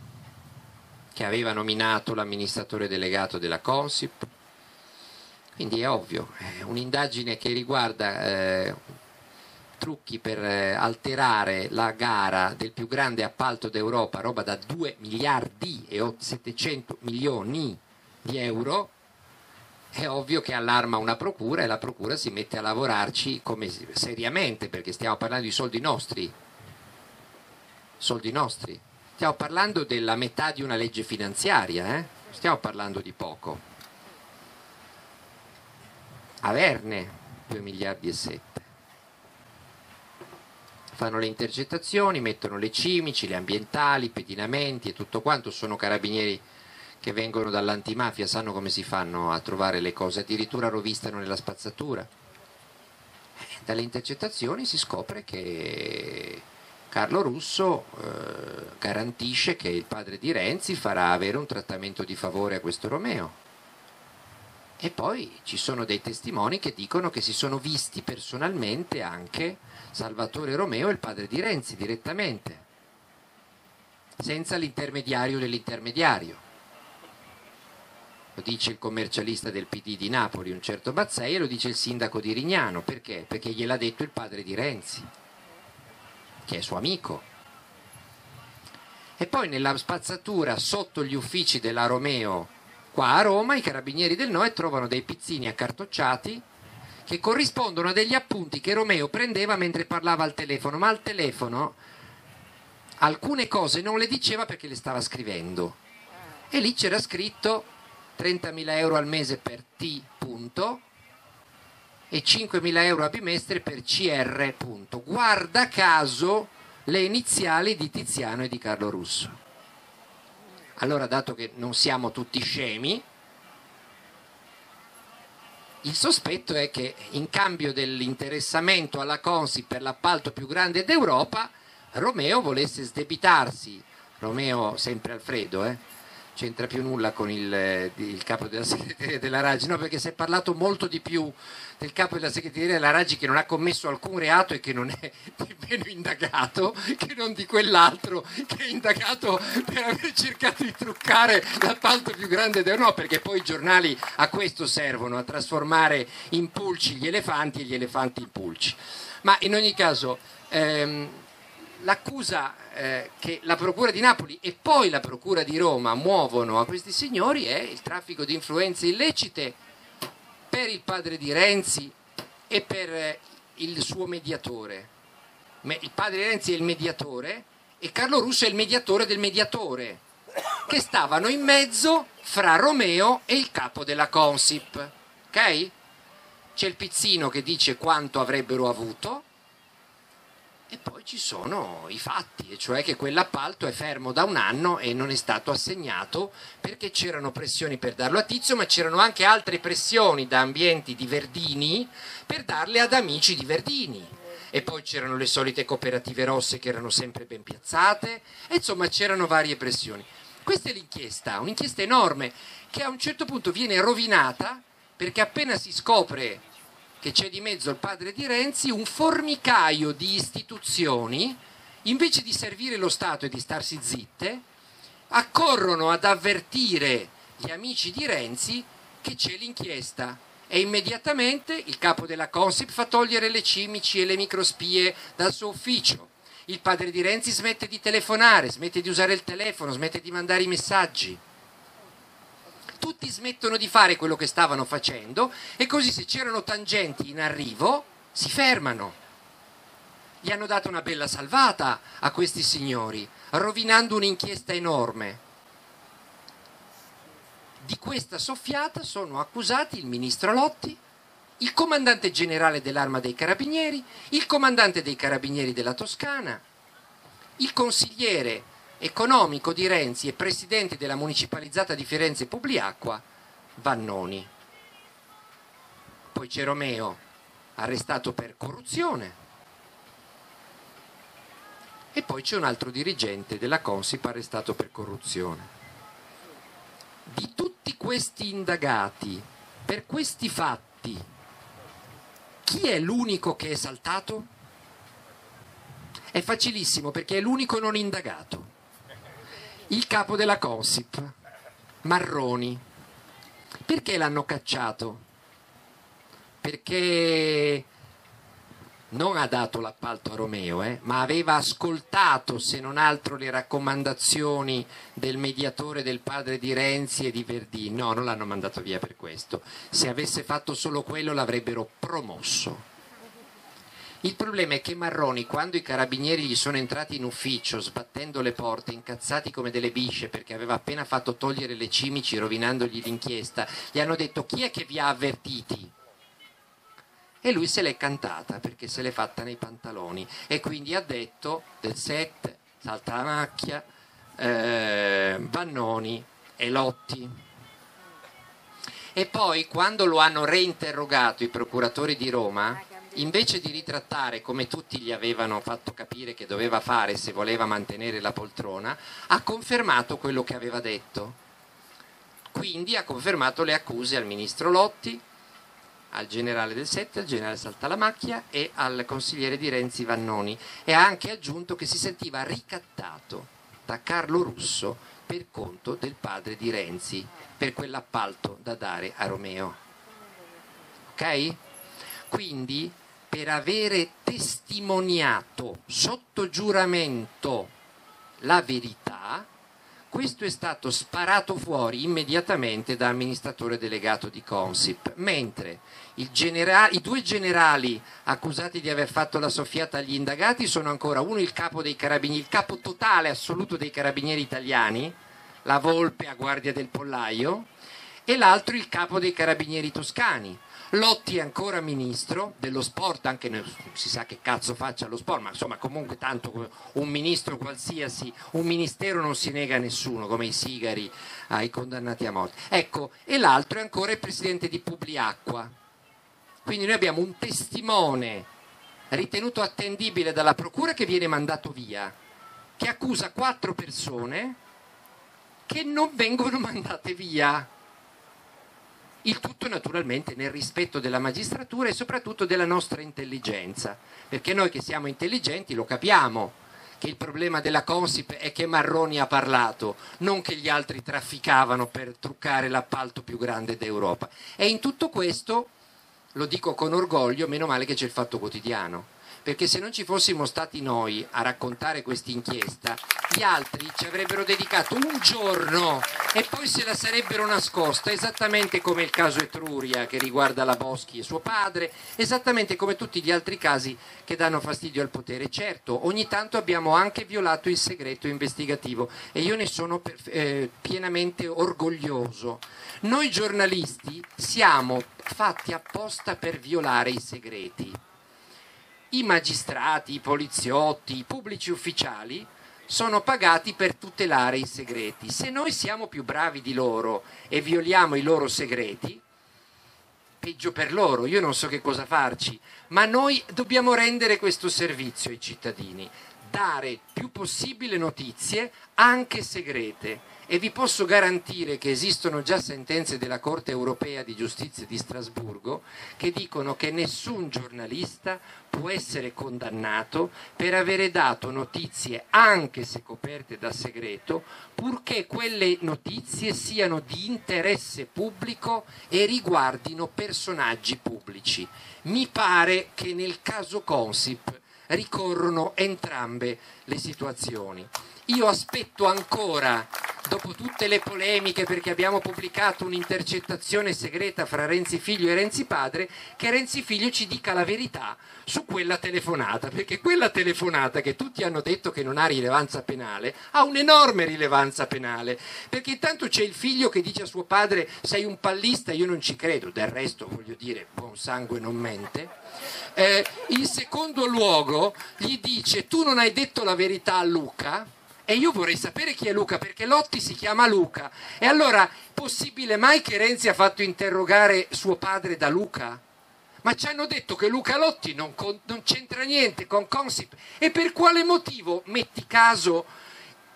che aveva nominato l'amministratore delegato della Consip? Quindi è ovvio, è un'indagine che riguarda eh, trucchi per eh, alterare la gara del più grande appalto d'Europa, roba da 2 miliardi e 700 milioni di euro, è ovvio che allarma una procura e la procura si mette a lavorarci come, seriamente perché stiamo parlando di soldi nostri. Soldi nostri. Stiamo parlando della metà di una legge finanziaria, eh? stiamo parlando di poco. Averne 2 miliardi e 7 fanno le intercettazioni, mettono le cimici, le ambientali, i pedinamenti e tutto quanto, sono carabinieri che vengono dall'antimafia, sanno come si fanno a trovare le cose, addirittura rovistano nella spazzatura. Dalle intercettazioni si scopre che Carlo Russo eh, garantisce che il padre di Renzi farà avere un trattamento di favore a questo Romeo. E poi ci sono dei testimoni che dicono che si sono visti personalmente anche Salvatore Romeo e il padre di Renzi direttamente, senza l'intermediario dell'intermediario. Lo dice il commercialista del PD di Napoli, un certo Bazzei, e lo dice il sindaco di Rignano. Perché? Perché gliel'ha detto il padre di Renzi, che è suo amico. E poi nella spazzatura sotto gli uffici della Romeo, qua a Roma, i carabinieri del Noe trovano dei pizzini accartocciati che corrispondono a degli appunti che Romeo prendeva mentre parlava al telefono, ma al telefono alcune cose non le diceva perché le stava scrivendo. E lì c'era scritto 30.000 euro al mese per T. Punto, e 5.000 euro a bimestre per CR. Punto. Guarda caso le iniziali di Tiziano e di Carlo Russo. Allora, dato che non siamo tutti scemi, il sospetto è che in cambio dell'interessamento alla Consip per l'appalto più grande d'Europa, Romeo volesse sdebitarsi, Romeo sempre Alfredo, eh, c'entra più nulla con il, eh, il, capo della [laughs] segreteria della Raggi, no perché si è parlato molto di più del capo della segreteria della Raggi che non ha commesso alcun reato e che non è [laughs] nemmeno indagato, che non di quell'altro che è indagato per aver cercato di truccare l'appalto più grande d'Europa, perché poi i giornali a questo servono, a trasformare in pulci gli elefanti e gli elefanti in pulci. Ma in ogni caso... Ehm, l'accusa eh, che la Procura di Napoli e poi la Procura di Roma muovono a questi signori è il traffico di influenze illecite per il padre di Renzi e per eh, il suo mediatore. Il padre di Renzi è il mediatore e Carlo Russo è il mediatore del mediatore, che stavano in mezzo fra Romeo e il capo della Consip. Ok? C'è il pizzino che dice quanto avrebbero avuto e poi ci sono i fatti, cioè che quell'appalto è fermo da un anno e non è stato assegnato perché c'erano pressioni per darlo a Tizio, ma c'erano anche altre pressioni da ambienti di Verdini per darle ad amici di Verdini. E poi c'erano le solite cooperative rosse che erano sempre ben piazzate, e insomma c'erano varie pressioni. Questa è l'inchiesta, un'inchiesta enorme che a un certo punto viene rovinata perché appena si scopre che c'è di mezzo il padre di Renzi, un formicaio di istituzioni, invece di servire lo Stato e di starsi zitte, accorrono ad avvertire gli amici di Renzi che c'è l'inchiesta e immediatamente il capo della Consip fa togliere le cimici e le microspie dal suo ufficio. Il padre di Renzi smette di telefonare, smette di usare il telefono, smette di mandare i messaggi tutti smettono di fare quello che stavano facendo e così se c'erano tangenti in arrivo si fermano. gli hanno dato una bella salvata a questi signori, rovinando un'inchiesta enorme. Di questa soffiata sono accusati il ministro Lotti, il comandante generale dell'arma dei carabinieri, il comandante dei carabinieri della Toscana, il consigliere economico di Renzi e presidente della municipalizzata di Firenze Publiacqua, Vannoni. Poi c'è Romeo, arrestato per corruzione. E poi c'è un altro dirigente della Consip arrestato per corruzione. Di tutti questi indagati, per questi fatti, chi è l'unico che è saltato? È facilissimo perché è l'unico non indagato. Il capo della Consip, Marroni. Perché l'hanno cacciato? Perché non ha dato l'appalto a Romeo, eh, ma aveva ascoltato se non altro le raccomandazioni del mediatore del padre di Renzi e di Verdini. No, non l'hanno mandato via per questo. Se avesse fatto solo quello l'avrebbero promosso. Il problema è che Marroni, quando i carabinieri gli sono entrati in ufficio, sbattendo le porte, incazzati come delle bisce perché aveva appena fatto togliere le cimici rovinandogli l'inchiesta, gli hanno detto chi è che vi ha avvertiti? e lui se l'è cantata perché se l'è fatta nei pantaloni e quindi ha detto del set, Saltamacchia, eh, Vannoni e Lotti. E poi quando lo hanno reinterrogato i procuratori di Roma, invece di ritrattare come tutti gli avevano fatto capire che doveva fare se voleva mantenere la poltrona, ha confermato quello che aveva detto. Quindi ha confermato le accuse al ministro Lotti, al generale del 7, al generale Saltalamacchia e al consigliere di Renzi Vannoni e ha anche aggiunto che si sentiva ricattato da Carlo Russo per conto del padre di Renzi per quell'appalto da dare a Romeo. Ok? Quindi per avere testimoniato sotto giuramento la verità, questo è stato sparato fuori immediatamente da amministratore delegato di Consip, mentre i due generali accusati di aver fatto la soffiata agli indagati sono ancora uno il capo dei carabinieri, il capo totale assoluto dei carabinieri italiani, la Volpe a guardia del pollaio, e l'altro il capo dei carabinieri toscani, Lotti è ancora ministro dello sport, anche non si sa che cazzo faccia lo sport, ma insomma comunque tanto un ministro qualsiasi, un ministero non si nega a nessuno, come i sigari ai condannati a morte. Ecco, e l'altro è ancora il presidente di Publiacqua. Quindi noi abbiamo un testimone ritenuto attendibile dalla procura che viene mandato via, che accusa quattro persone che non vengono [laughs] mandate via il tutto naturalmente nel rispetto della magistratura e soprattutto della nostra intelligenza, perché noi che siamo intelligenti lo capiamo che il problema della Consip è che Marroni ha parlato, non che gli altri trafficavano per truccare l'appalto più grande d'Europa. E in tutto questo, lo dico con orgoglio, meno male che c'è il fatto quotidiano perché se non ci fossimo stati noi a raccontare questa inchiesta, gli altri ci avrebbero dedicato un giorno e poi se la sarebbero nascosta, esattamente come il caso Etruria che riguarda la Boschi e suo padre, esattamente come tutti gli altri casi che danno fastidio al potere. Certo, ogni tanto abbiamo anche violato il segreto investigativo e io ne sono per, eh, pienamente orgoglioso. Noi giornalisti siamo fatti apposta per violare i segreti i magistrati, i poliziotti, i pubblici ufficiali sono pagati per tutelare i segreti. Se noi siamo più bravi di loro e violiamo i loro segreti, peggio per loro, io non so che cosa farci, ma noi dobbiamo rendere questo servizio ai cittadini, dare più possibile notizie, anche segrete e vi posso garantire che esistono già sentenze della Corte europea di giustizia di Strasburgo che dicono che nessun giornalista può essere condannato per avere dato notizie, anche se coperte da segreto, purché quelle notizie siano di interesse pubblico e riguardino personaggi pubblici. Mi pare che nel caso Consip ricorrono entrambe le situazioni io aspetto ancora dopo tutte le polemiche perché abbiamo pubblicato un'intercettazione segreta fra Renzi figlio e Renzi padre, che Renzi figlio ci dica la verità su quella telefonata, perché quella telefonata che tutti hanno detto che non ha rilevanza penale, ha un'enorme rilevanza penale, perché intanto c'è il figlio che dice a suo padre sei un pallista, io non ci credo, del resto voglio dire buon sangue non mente. Eh, in secondo luogo gli dice tu non hai detto la verità a Luca, e io vorrei sapere chi è Luca, perché Lotti si chiama Luca. E allora, possibile mai che Renzi ha fatto interrogare suo padre da Luca? Ma ci hanno detto che Luca Lotti non, con, non c'entra niente con Consip. E per quale motivo, metti caso,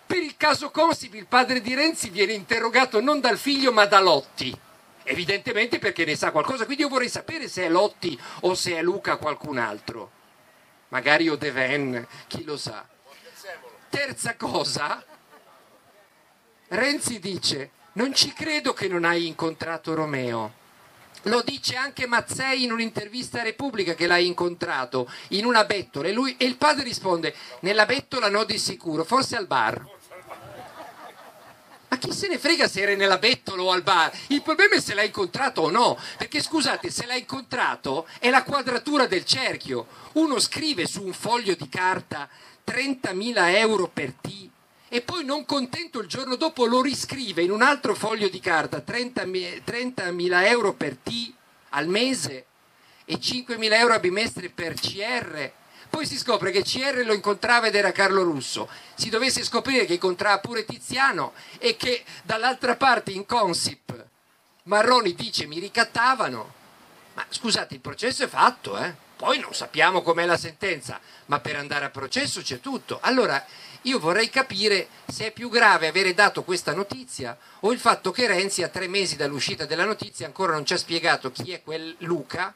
per il caso Consip il padre di Renzi viene interrogato non dal figlio ma da Lotti? Evidentemente perché ne sa qualcosa, quindi io vorrei sapere se è Lotti o se è Luca qualcun altro. Magari o Deven, chi lo sa. Terza cosa, Renzi dice, non ci credo che non hai incontrato Romeo. Lo dice anche Mazzei in un'intervista a Repubblica che l'hai incontrato in una bettola e, lui, e il padre risponde, nella bettola no di sicuro, forse al bar. Ma chi se ne frega se era nella bettola o al bar? Il problema è se l'ha incontrato o no. Perché scusate, se l'ha incontrato è la quadratura del cerchio. Uno scrive su un foglio di carta 30.000 euro per T e poi non contento il giorno dopo lo riscrive in un altro foglio di carta 30.000 30 euro per T al mese e 5.000 euro a bimestre per CR poi si scopre che CR lo incontrava ed era Carlo Russo. Si dovesse scoprire che incontrava pure Tiziano e che dall'altra parte in Consip Marroni dice mi ricattavano ma scusate il processo è fatto eh? Poi non sappiamo com'è la sentenza ma per andare a processo c'è tutto. Allora io vorrei capire se è più grave avere dato questa notizia o il fatto che Renzi a tre mesi dall'uscita della notizia ancora non ci ha spiegato chi è quel Luca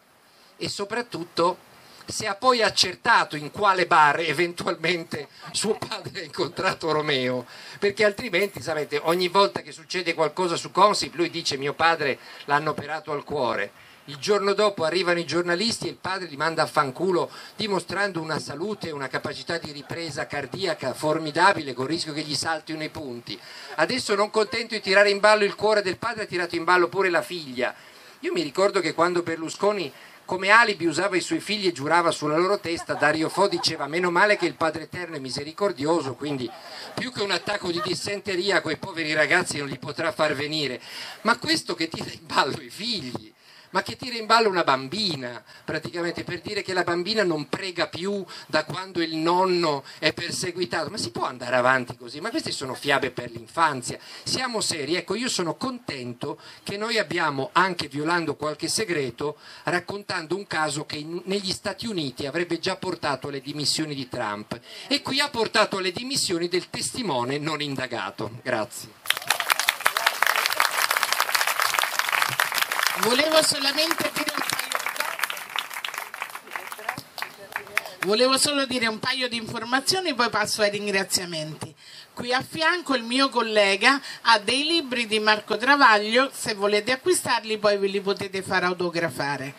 e soprattutto se ha poi accertato in quale bar eventualmente suo padre ha incontrato Romeo, perché altrimenti sapete, ogni volta che succede qualcosa su Consip lui dice mio padre l'hanno operato al cuore il giorno dopo arrivano i giornalisti e il padre li manda a fanculo dimostrando una salute e una capacità di ripresa cardiaca formidabile con il rischio che gli saltino i punti. Adesso non contento di tirare in ballo il cuore del padre ha tirato in ballo pure la figlia. Io mi ricordo che quando Berlusconi come alibi usava i suoi figli e giurava sulla loro testa, Dario Fo diceva meno male che il Padre Eterno è misericordioso, quindi più che un attacco di dissenteria a quei poveri ragazzi non li potrà far venire. Ma questo che tira in ballo i figli, ma che tira in ballo una bambina, praticamente per dire che la bambina non prega più da quando il nonno è perseguitato. Ma si può andare avanti così? Ma queste sono fiabe per l'infanzia. Siamo seri. Ecco, io sono contento che noi abbiamo, anche violando qualche segreto, raccontando un caso che in, negli Stati Uniti avrebbe già portato alle dimissioni di Trump e qui ha portato alle dimissioni del testimone non indagato. Grazie. Volevo solamente dire un Volevo solo dire un paio di informazioni, poi passo ai ringraziamenti. Qui a fianco il mio collega ha dei libri di Marco Travaglio, se volete acquistarli poi ve li potete far autografare.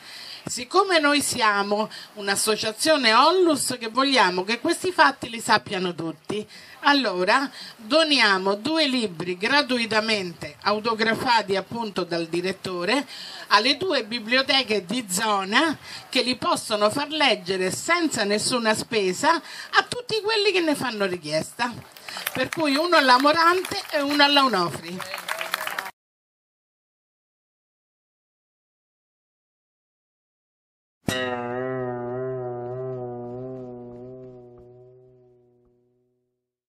Siccome noi siamo un'associazione Ollus che vogliamo che questi fatti li sappiano tutti, allora doniamo due libri gratuitamente autografati appunto dal direttore alle due biblioteche di zona che li possono far leggere senza nessuna spesa a tutti quelli che ne fanno richiesta. Per cui uno alla Morante e uno alla Onofri. 嗯。